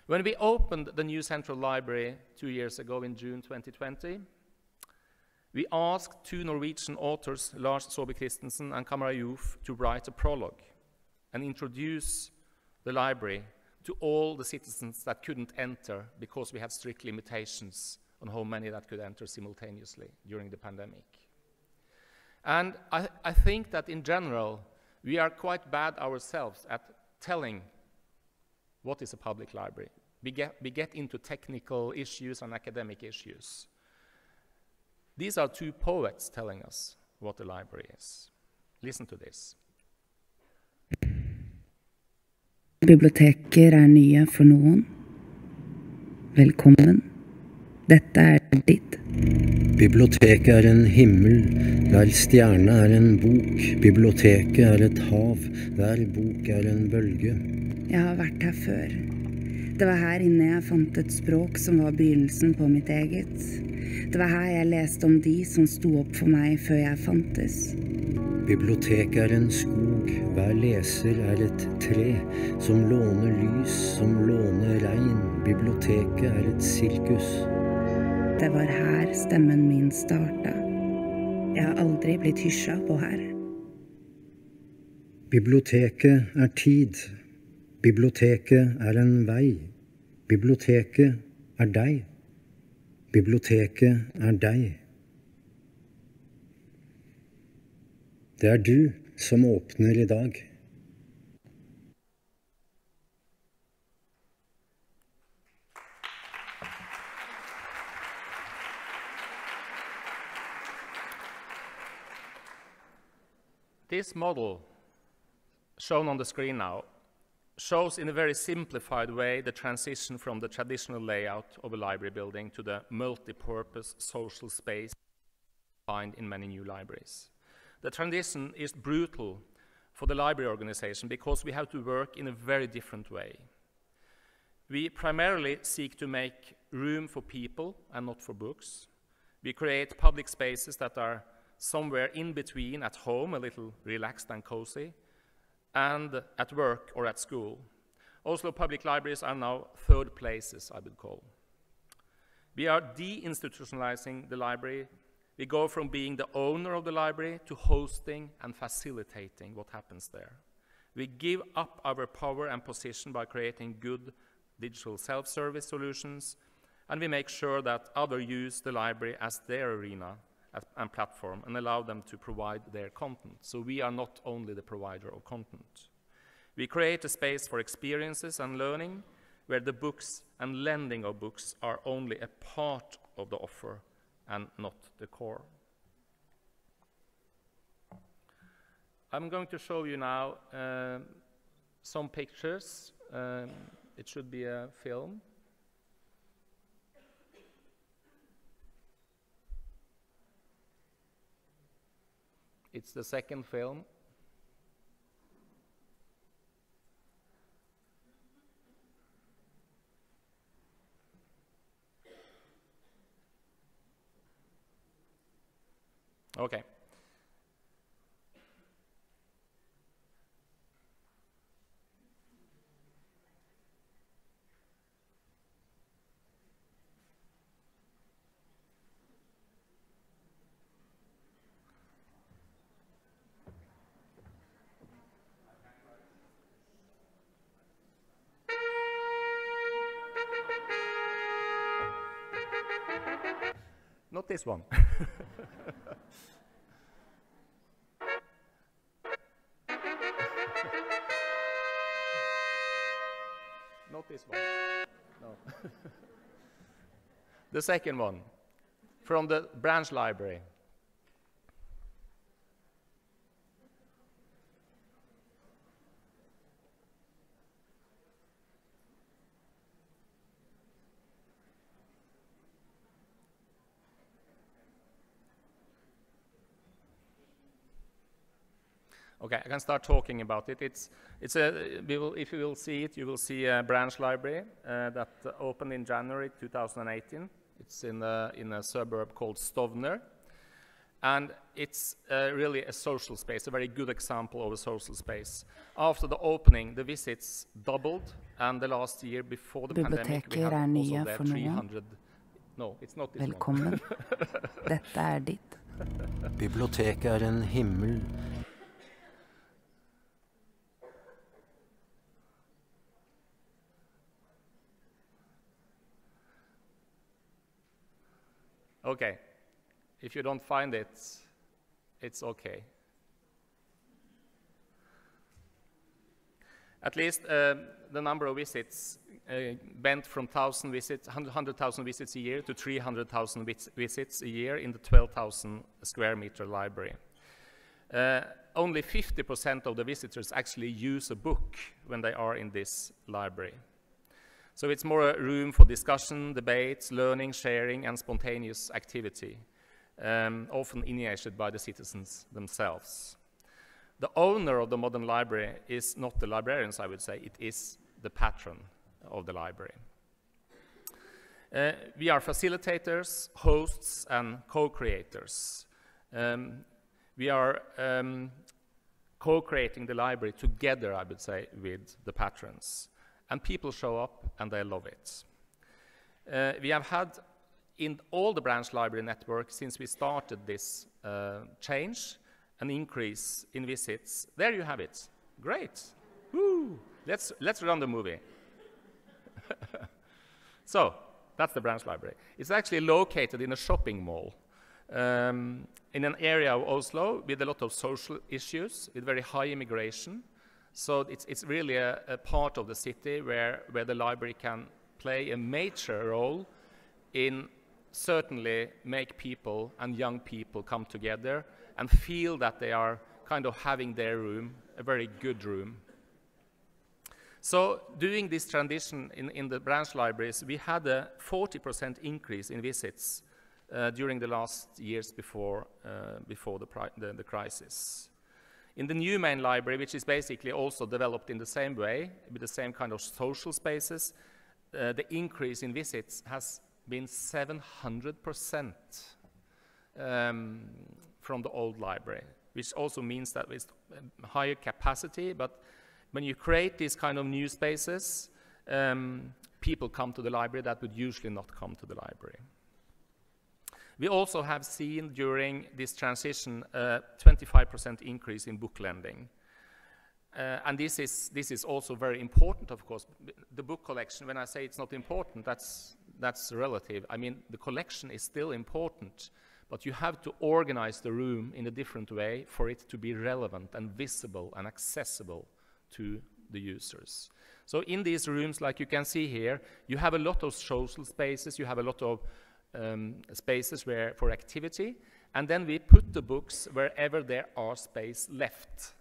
When we opened the new Central Library two years ago in June 2020, we asked two Norwegian authors, Lars Saabye Christensen and Camara Joof, to write a prologue and introduce the library to all the citizens that couldn't enter because we have strict limitations on how many that could enter simultaneously during the pandemic. And I, I think that in general, we are quite bad ourselves at telling what is a public library. We get, we get into technical issues and academic issues. These are two poets telling us what the library is. Listen to this. Biblioteker er nye for noen. Velkommen. Dette er ditt. Biblioteket er en himmel, hver stjerne er en bok. Biblioteket er et hav, hver bok er en bølge. Jeg har vært her før. Det var her inne jeg fant et språk som var begynnelsen på mitt eget. Det var her jeg leste om de som sto opp for meg før jeg fantes. Biblioteket er en skog, hver leser er et tre, som låner lys, som låner regn. Biblioteket er et sirkus. Det var her stemmen min starta. Jeg har aldri blitt hysja på her. Biblioteket er tid. Biblioteket er en vei. Biblioteket er deg. Biblioteket er deg. Det er du som åpner i dag. This model, shown on the screen now, shows in a very simplified way the transition from the traditional layout of a library building to the multi-purpose social space found in many new libraries. The transition is brutal for the library organization because we have to work in a very different way. We primarily seek to make room for people and not for books. We create public spaces that are somewhere in between at home, a little relaxed and cozy, and at work or at school. Oslo public libraries are now third places, I would call. We are deinstitutionalizing the library. We go from being the owner of the library to hosting and facilitating what happens there. We give up our power and position by creating good digital self-service solutions, and we make sure that others use the library as their arena and platform and allow them to provide their content. So we are not only the provider of content. We create a space for experiences and learning where the books and lending of books are only a part of the offer and not the core. I'm going to show you now uh, some pictures. Um, it should be a film. It's the second film. Okay. This one. <laughs> Not this one. No. <laughs> the second one from the branch library. Okay, I can start talking about it. It's, it's a, will, if you will see it, you will see a branch library uh, that opened in January 2018. It's in a, in a suburb called Stovner. And it's uh, really a social space, a very good example of a social space. After the opening, the visits doubled, and the last year before the pandemic, we had also there 300... No, it's not this Velkommen. <laughs> Dette er ditt. Biblioteket er en himmel Okay, if you don't find it, it's okay. At least uh, the number of visits uh, went from 1,000 visits, 100,000 visits a year to 300,000 vis visits a year in the 12,000 square meter library. Uh, only 50% of the visitors actually use a book when they are in this library. So it's more a room for discussion, debates, learning, sharing, and spontaneous activity. um, often initiated by the citizens themselves. The owner of the modern library is not the librarians, I would say, it is the patron of the library. Uh, we are facilitators, hosts, and co-creators. Um, we are um, co-creating the library together, I would say, with the patrons. And people show up and they love it. Uh, we have had in all the branch library network since we started this uh, change, an increase in visits. There you have it. Great. Woo. Let's, let's run the movie. <laughs> so, that's the branch library. It's actually located in a shopping mall um, in an area of Oslo with a lot of social issues, with very high immigration. So it's, it's really a, a part of the city where, where the library can play a major role in certainly make people and young people come together and feel that they are kind of having their room, a very good room. So doing this transition in, in the branch libraries, we had a 40% increase in visits uh, during the last years before, uh, before the, the, the, crisis. In the new main library, which is basically also developed in the same way, with the same kind of social spaces, uh, the increase in visits has been 700% um, from the old library, which also means that it's higher capacity, but when you create these kind of new spaces, um, people come to the library that would usually not come to the library. We also have seen during this transition a 25% increase in book lending. Uh, and this is, this is also very important, of course. The book collection, when I say it's not important, that's, that's relative. I mean, the collection is still important, but you have to organize the room in a different way for it to be relevant and visible and accessible to the users. So in these rooms, like you can see here, you have a lot of social spaces, you have a lot of um, spaces where, for activity, and then we put the books wherever there are space left.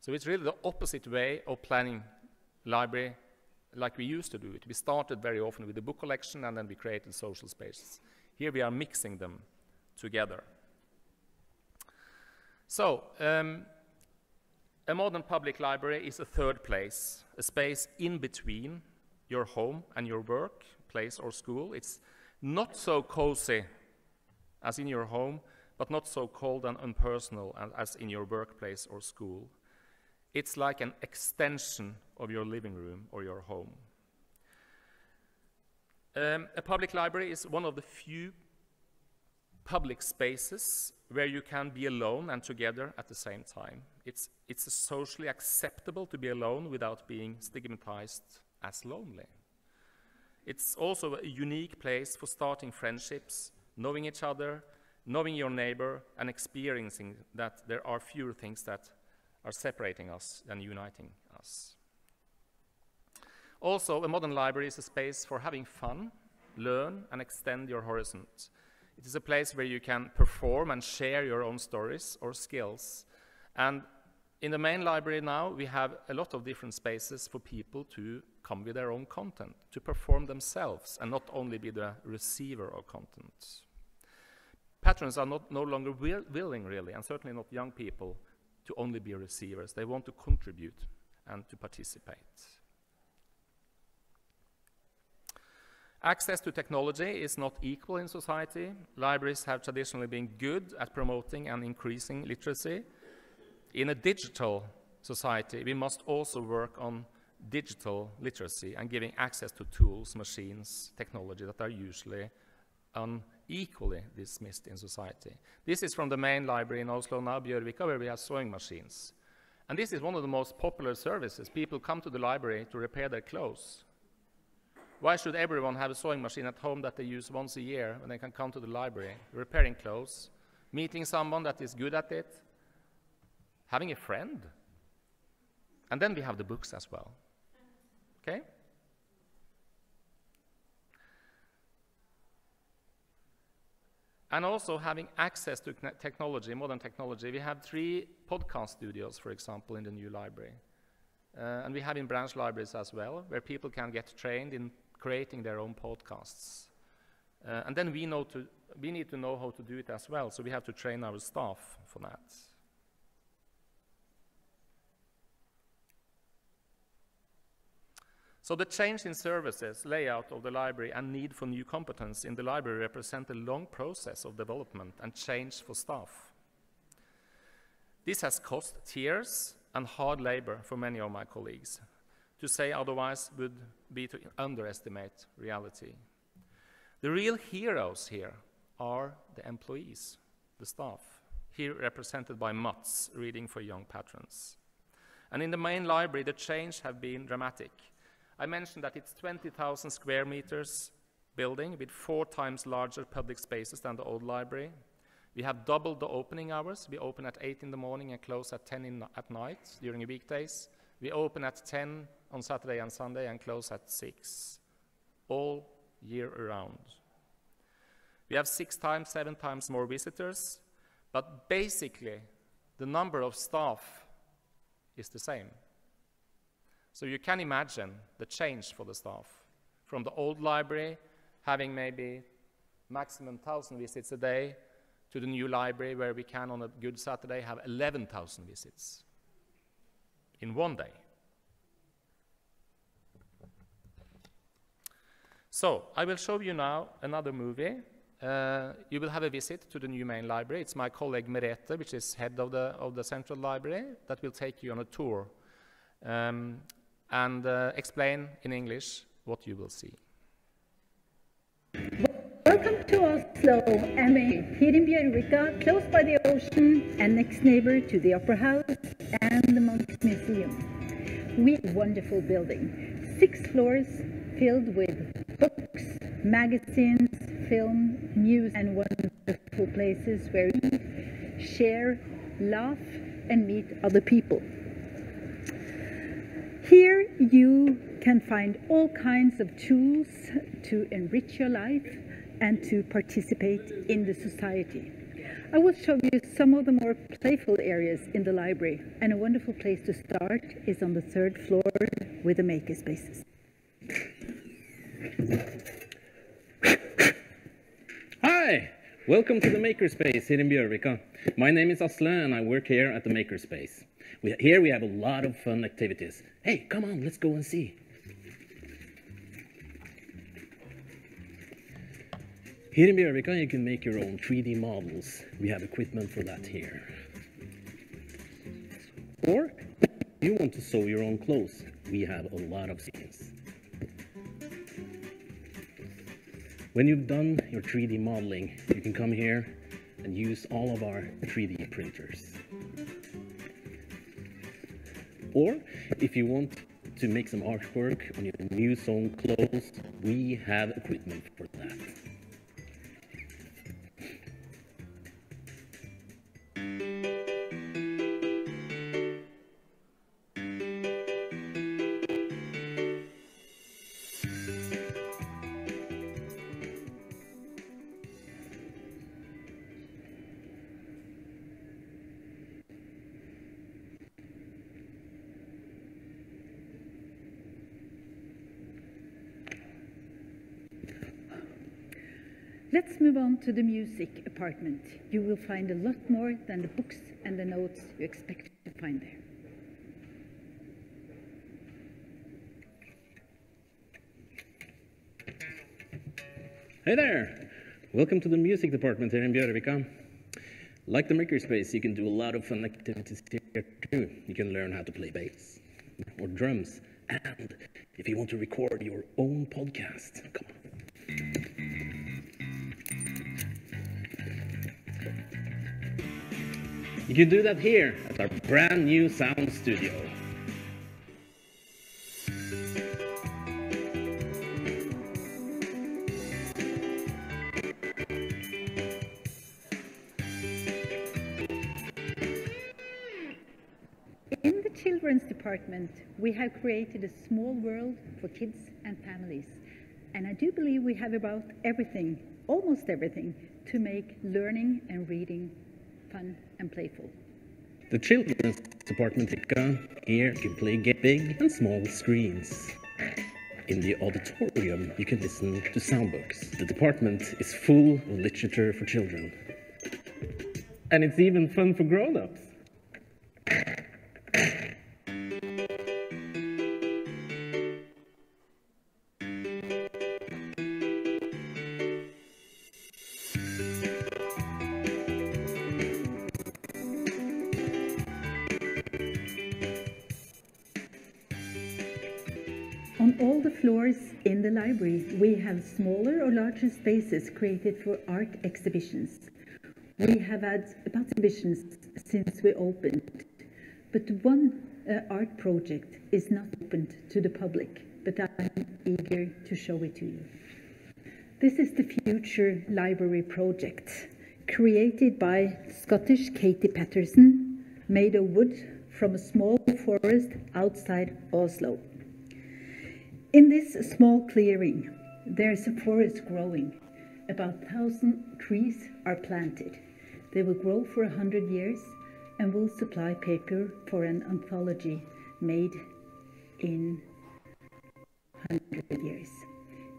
So it's really the opposite way of planning library like we used to do it. We started very often with the book collection and then we created social spaces. Here we are mixing them together. So, um, a modern public library is a third place, a space in between your home and your work, place or school. It's not so cozy as in your home, but not so cold and impersonal as in your workplace or school. It's like an extension of your living room or your home. Um, a public library is one of the few public spaces where you can be alone and together at the same time. It's, it's socially acceptable to be alone without being stigmatized as lonely. It's also a unique place for starting friendships, knowing each other, knowing your neighbor, and experiencing that there are fewer things that are separating us than uniting us. Also, a modern library is a space for having fun, learn, and extend your horizons. It is a place where you can perform and share your own stories or skills. And in the main library now, we have a lot of different spaces for people to come with their own content, to perform themselves, and not only be the receiver of content. Patrons are not, no longer will, willing, really, and certainly not young people, to only be receivers. They want to contribute and to participate. Access to technology is not equal in society. Libraries have traditionally been good at promoting and increasing literacy. In a digital society, we must also work on digital literacy and giving access to tools, machines, technology that are usually unequally dismissed in society. This is from the main library in Oslo now, Bjørvika, where we have sewing machines. And this is one of the most popular services. People come to the library to repair their clothes. Why should everyone have a sewing machine at home that they use once a year when they can come to the library, repairing clothes, meeting someone that is good at it, having a friend? And then we have the books as well. Okay? And also having access to technology, modern technology. We have three podcast studios, for example, in the new library. Uh, and we have in branch libraries as well, where people can get trained in creating their own podcasts. Uh, and then we, know to, we need to know how to do it as well, so we have to train our staff for that. So the change in services, layout of the library, and need for new competence in the library represent a long process of development and change for staff. This has cost tears and hard labor for many of my colleagues. To say otherwise would be to underestimate reality. The real heroes here are the employees, the staff, here represented by Mats, reading for young patrons. And in the main library, the change have been dramatic. I mentioned that it's 20,000 square meters building with four times larger public spaces than the old library. We have doubled the opening hours. We open at 8 in the morning and close at 10 in, at night during weekdays. We open at 10 on Saturday and Sunday and close at 6, all year around. We have six times, seven times more visitors, but basically the number of staff is the same. So you can imagine the change for the staff from the old library having maybe maximum 1,000 visits a day to the new library where we can on a good Saturday have 11,000 visits in one day. So I will show you now another movie. Uh, you will have a visit to the new main library. It's my colleague Merete, which is head of the, of the central library, that will take you on a tour. Um, and uh, explain in English what you will see. Welcome to Oslo, MA, here in Bjørvika, close by the ocean and next neighbor to the Opera House and the Munch Museum. We wonderful building, six floors filled with books, magazines, film, news, and wonderful places where we share, laugh, and meet other people. Here you can find all kinds of tools to enrich your life and to participate in the society. I will show you some of the more playful areas in the library and a wonderful place to start is on the third floor with the makerspaces. Hi, welcome to the Makerspace here in Bjørvika. My name is Asle and I work here at the Makerspace. We, here we have a lot of fun activities. Hey, come on, let's go and see. Here in Bjørvika, you can make your own 3D models. We have equipment for that here. Or you want to sew your own clothes. We have a lot of things. When you've done your 3D modeling, you can come here and use all of our 3D printers. Or if you want to make some artwork on your new sewn clothes, we have equipment for that. Move on to the music apartment. You will find a lot more than the books and the notes you expect to find there. Hey there! Welcome to the music department here in Bjørvika. Like the makerspace, you can do a lot of fun activities here too. You can learn how to play bass or drums. And if you want to record your own podcast, come on. You can do that here at our brand new sound studio. In the children's department, we have created a small world for kids and families. And I do believe we have about everything, almost everything, to make learning and reading fun and playful. The children's department Here can play big and small screens. In the auditorium, you can listen to soundbooks. The department is full of literature for children. And it's even fun for grown-ups. Larger spaces created for art exhibitions. We have had about exhibitions since we opened, but one uh, art project is not opened to the public, but I'm eager to show it to you. This is the Future Library Project, created by Scottish Katie Paterson, made of wood from a small forest outside Oslo. In this small clearing, there is a forest growing. About 1,000 trees are planted. They will grow for 100 years and will supply paper for an anthology made in 100 years.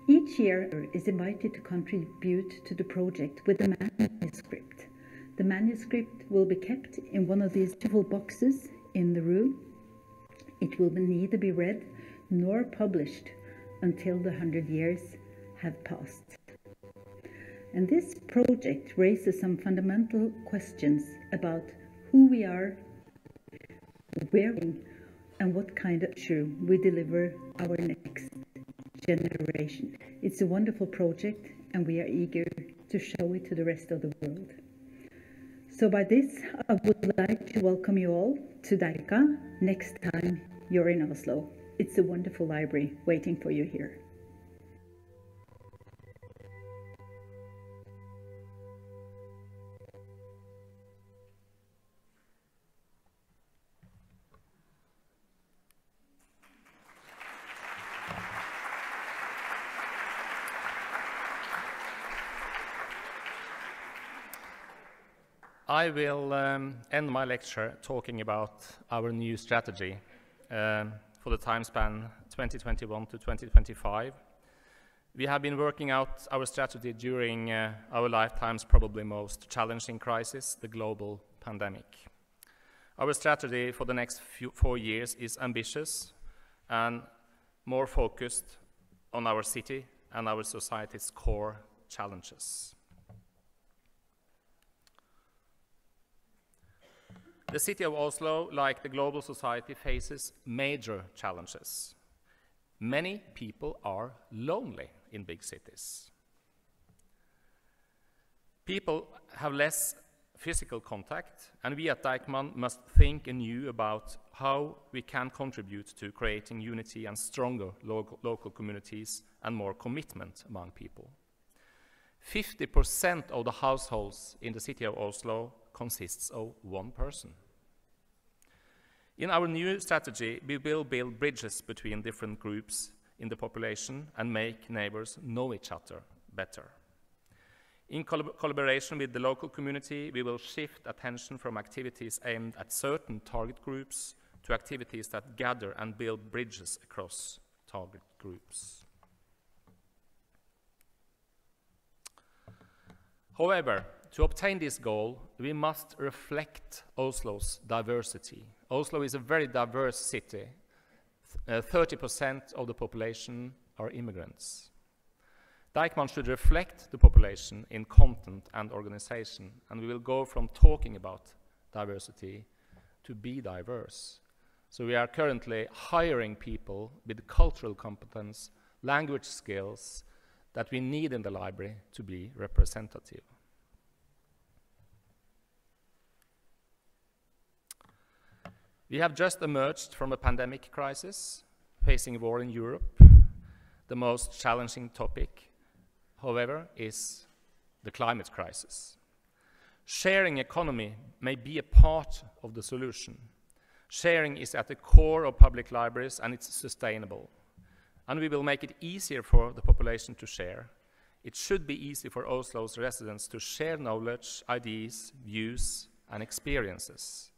Each year is invited to contribute to the project with a manuscript. The manuscript will be kept in one of these beautiful boxes in the room. It will neither be read nor published until the hundred years have passed. And this project raises some fundamental questions about who we are, where and what kind of shoe we deliver our next generation. It's a wonderful project and we are eager to show it to the rest of the world. So by this, I would like to welcome you all to Derka next time you're in Oslo. It's a wonderful library waiting for you here. I will um, end my lecture talking about our new strategy um, for the time span 2021 to 2025. We have been working out our strategy during uh, our lifetime's probably most challenging crisis, the global pandemic. Our strategy for the next few, four years is ambitious and more focused on our city and our society's core challenges. The city of Oslo, like the global society, faces major challenges. Many people are lonely in big cities. People have less physical contact, and we at Deichman must think anew about how we can contribute to creating unity and stronger local communities and more commitment among people. 50% of the households in the city of Oslo consists of one person. In our new strategy, we will build bridges between different groups in the population and make neighbors know each other better. In collab collaboration with the local community, we will shift attention from activities aimed at certain target groups to activities that gather and build bridges across target groups. However, to obtain this goal, we must reflect Oslo's diversity. Oslo is a very diverse city. 30% uh, of the population are immigrants. Deichman should reflect the population in content and organization, and we will go from talking about diversity to be diverse. So we are currently hiring people with cultural competence, language skills that we need in the library to be representative. We have just emerged from a pandemic crisis, facing war in Europe. The most challenging topic, however, is the climate crisis. Sharing economy may be a part of the solution. Sharing is at the core of public libraries and it's sustainable. And we will make it easier for the population to share. It should be easy for Oslo's residents to share knowledge, ideas, views, and experiences.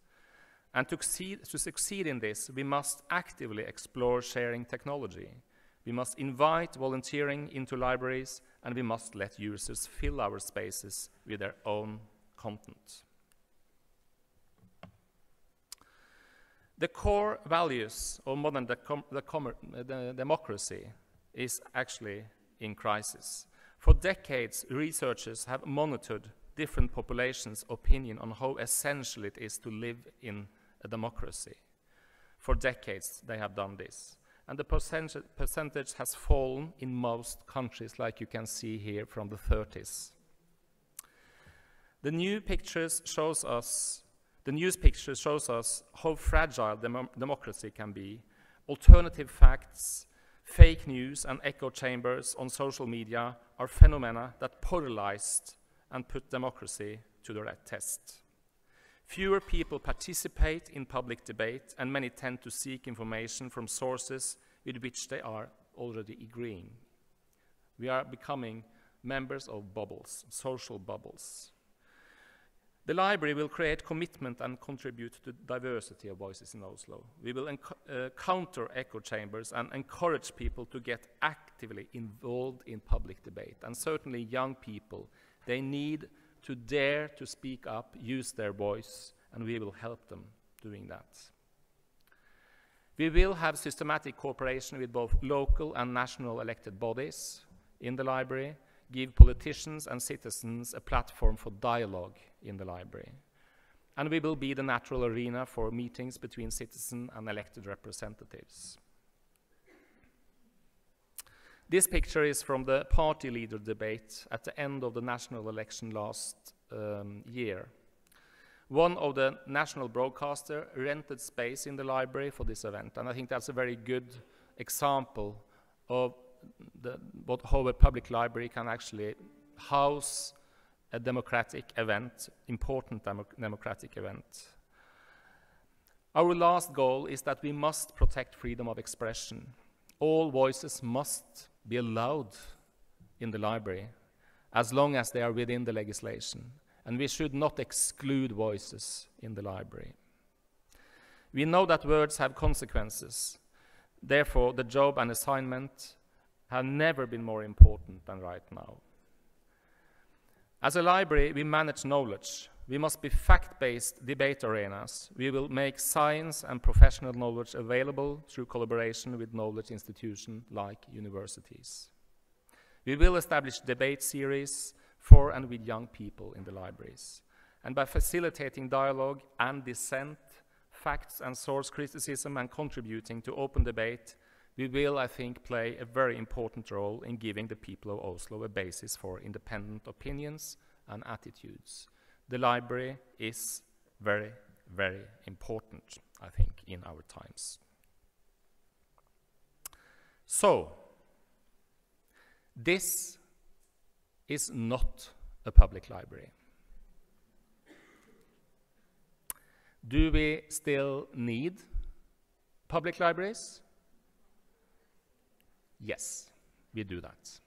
And to succeed, to succeed in this, we must actively explore sharing technology. We must invite volunteering into libraries, and we must let users fill our spaces with their own content. The core values of modern de the democracy is actually in crisis. For decades, researchers have monitored different populations' opinion on how essential it is to live in a democracy. For decades, they have done this. And the percentage, percentage has fallen in most countries, like you can see here from the 30s. The new pictures shows us the news picture shows us how fragile dem democracy can be. Alternative facts, fake news, and echo chambers on social media are phenomena that polarized and put democracy to the test. Fewer people participate in public debate, and many tend to seek information from sources with which they are already agreeing. We are becoming members of bubbles, social bubbles. The library will create commitment and contribute to diversity of voices in Oslo. We will uh, counter echo chambers and encourage people to get actively involved in public debate. And certainly young people, they need to dare to speak up, use their voice, and we will help them doing that. We will have systematic cooperation with both local and national elected bodies in the library, give politicians and citizens a platform for dialogue in the library. And we will be the natural arena for meetings between citizen and elected representatives. This picture is from the party leader debate at the end of the national election last um, year. One of the national broadcaster rented space in the library for this event, and I think that's a very good example of the, what, how a public library can actually house a democratic event, important demo democratic event. Our last goal is that we must protect freedom of expression. All voices must be allowed in the library as long as they are within the legislation. And we should not exclude voices in the library. We know that words have consequences. Therefore, the job and assignment have never been more important than right now. As a library, we manage knowledge. We must be fact-based debate arenas. We will make science and professional knowledge available through collaboration with knowledge institutions like universities. We will establish debate series for and with young people in the libraries. And by facilitating dialogue and dissent, facts and source criticism and contributing to open debate, we will, I think, play a very important role in giving the people of Oslo a basis for independent opinions and attitudes. The library is very, very important, I think, in our times. So, this is not a public library. Do we still need public libraries? Yes, we do that.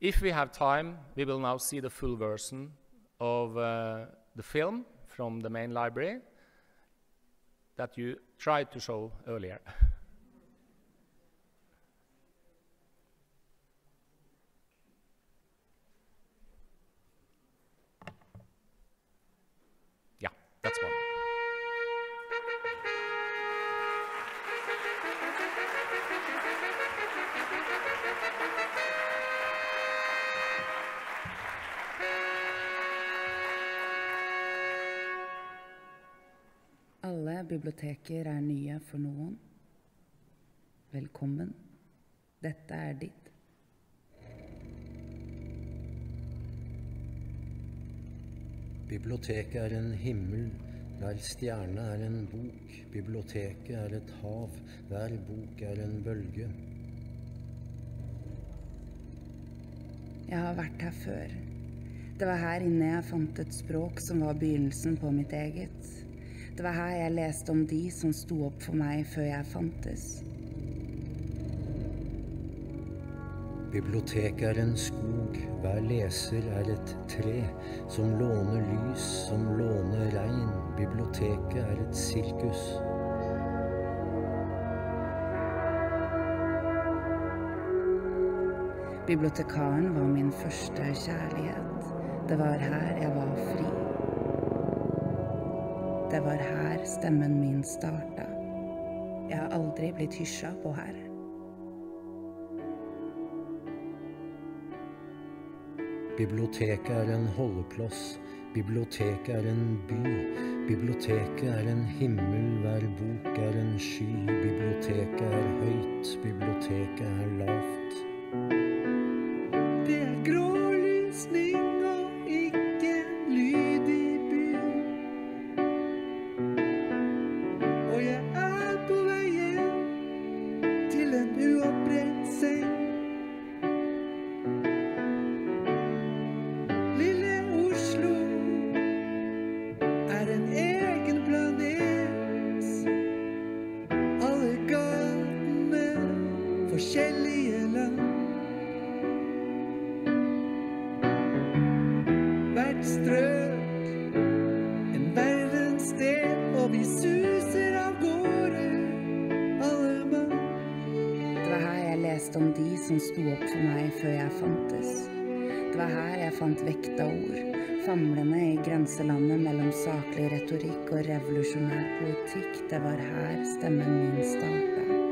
If we have time, we will now see the full version of uh, the film from the main library that you tried to show earlier. <laughs> yeah, that's one. Biblioteker er nye for noen. Velkommen. Dette er ditt. Biblioteket er en himmel, hver stjerne er en bok. Biblioteket er et hav, hver bok er en bølge. Jeg har vært her før. Det var her inne jeg fant et språk som var begynnelsen på mitt eget. Det var her jeg leste om de som sto opp for meg før jeg fantes. Biblioteket er en skog, hver leser er et tre, som låner lys, som låner regn. Biblioteket er et sirkus. Bibliotekaren var min første kjærlighet. Det var her jeg var fri. Det var her stemmen min starta. Jeg har aldri blitt hysja på her. Biblioteket er en holdeplass. Biblioteket er en by. Biblioteket er en himmel, hver bok er en sky. Biblioteket er høyt, biblioteket er lavt. fant vekta ord, famlende i grenselandet mellom saklig retorikk og revolusjonær politikk. Det var her stemmen min starta.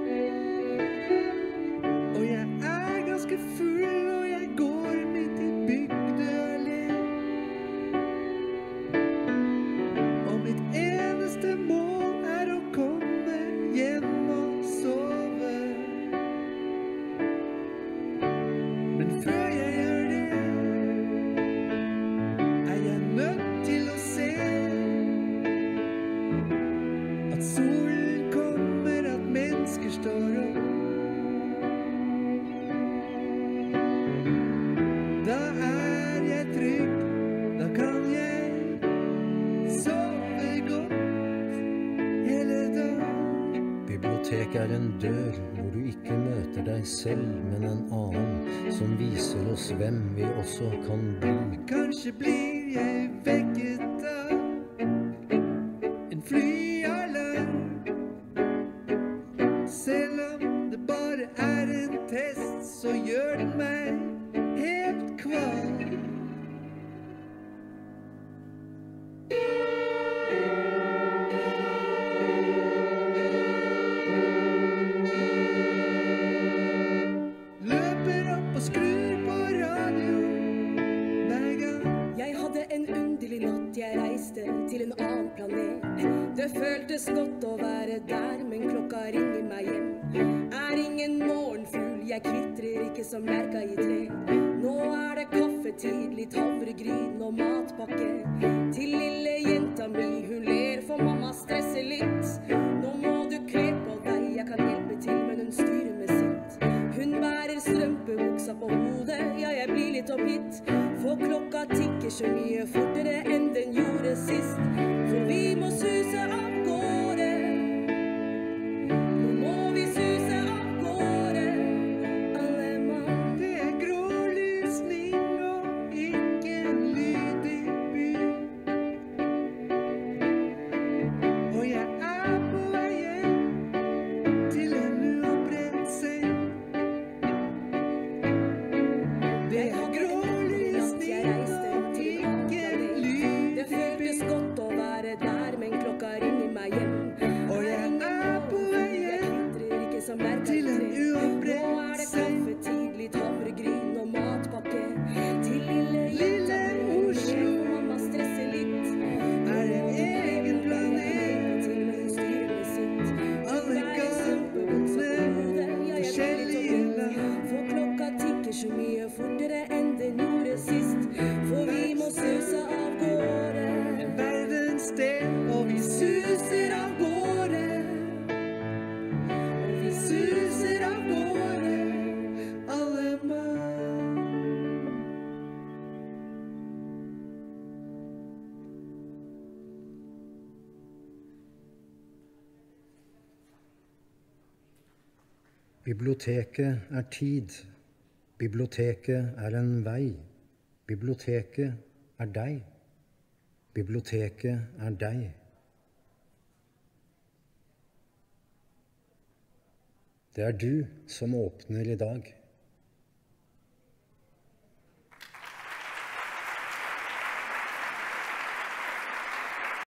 jeg kvitrer ikke som lerka i tre. Nå er det kaffetid, litt havregryn og matpakke. Til lille jenta mi, hun ler for mamma stresser litt. Nå må du kle på deg, jeg kan hjelpe til, men hun styrer med sitt. Hun bærer strømpebuksa på hodet, ja, jeg blir litt oppgitt. For klokka tikker så mye fortere enn den gjorde sist. For vi må suse opp. Biblioteket er tid. Biblioteket er en vei. Biblioteket er deg. Biblioteket er deg. Det er du som åpner i dag.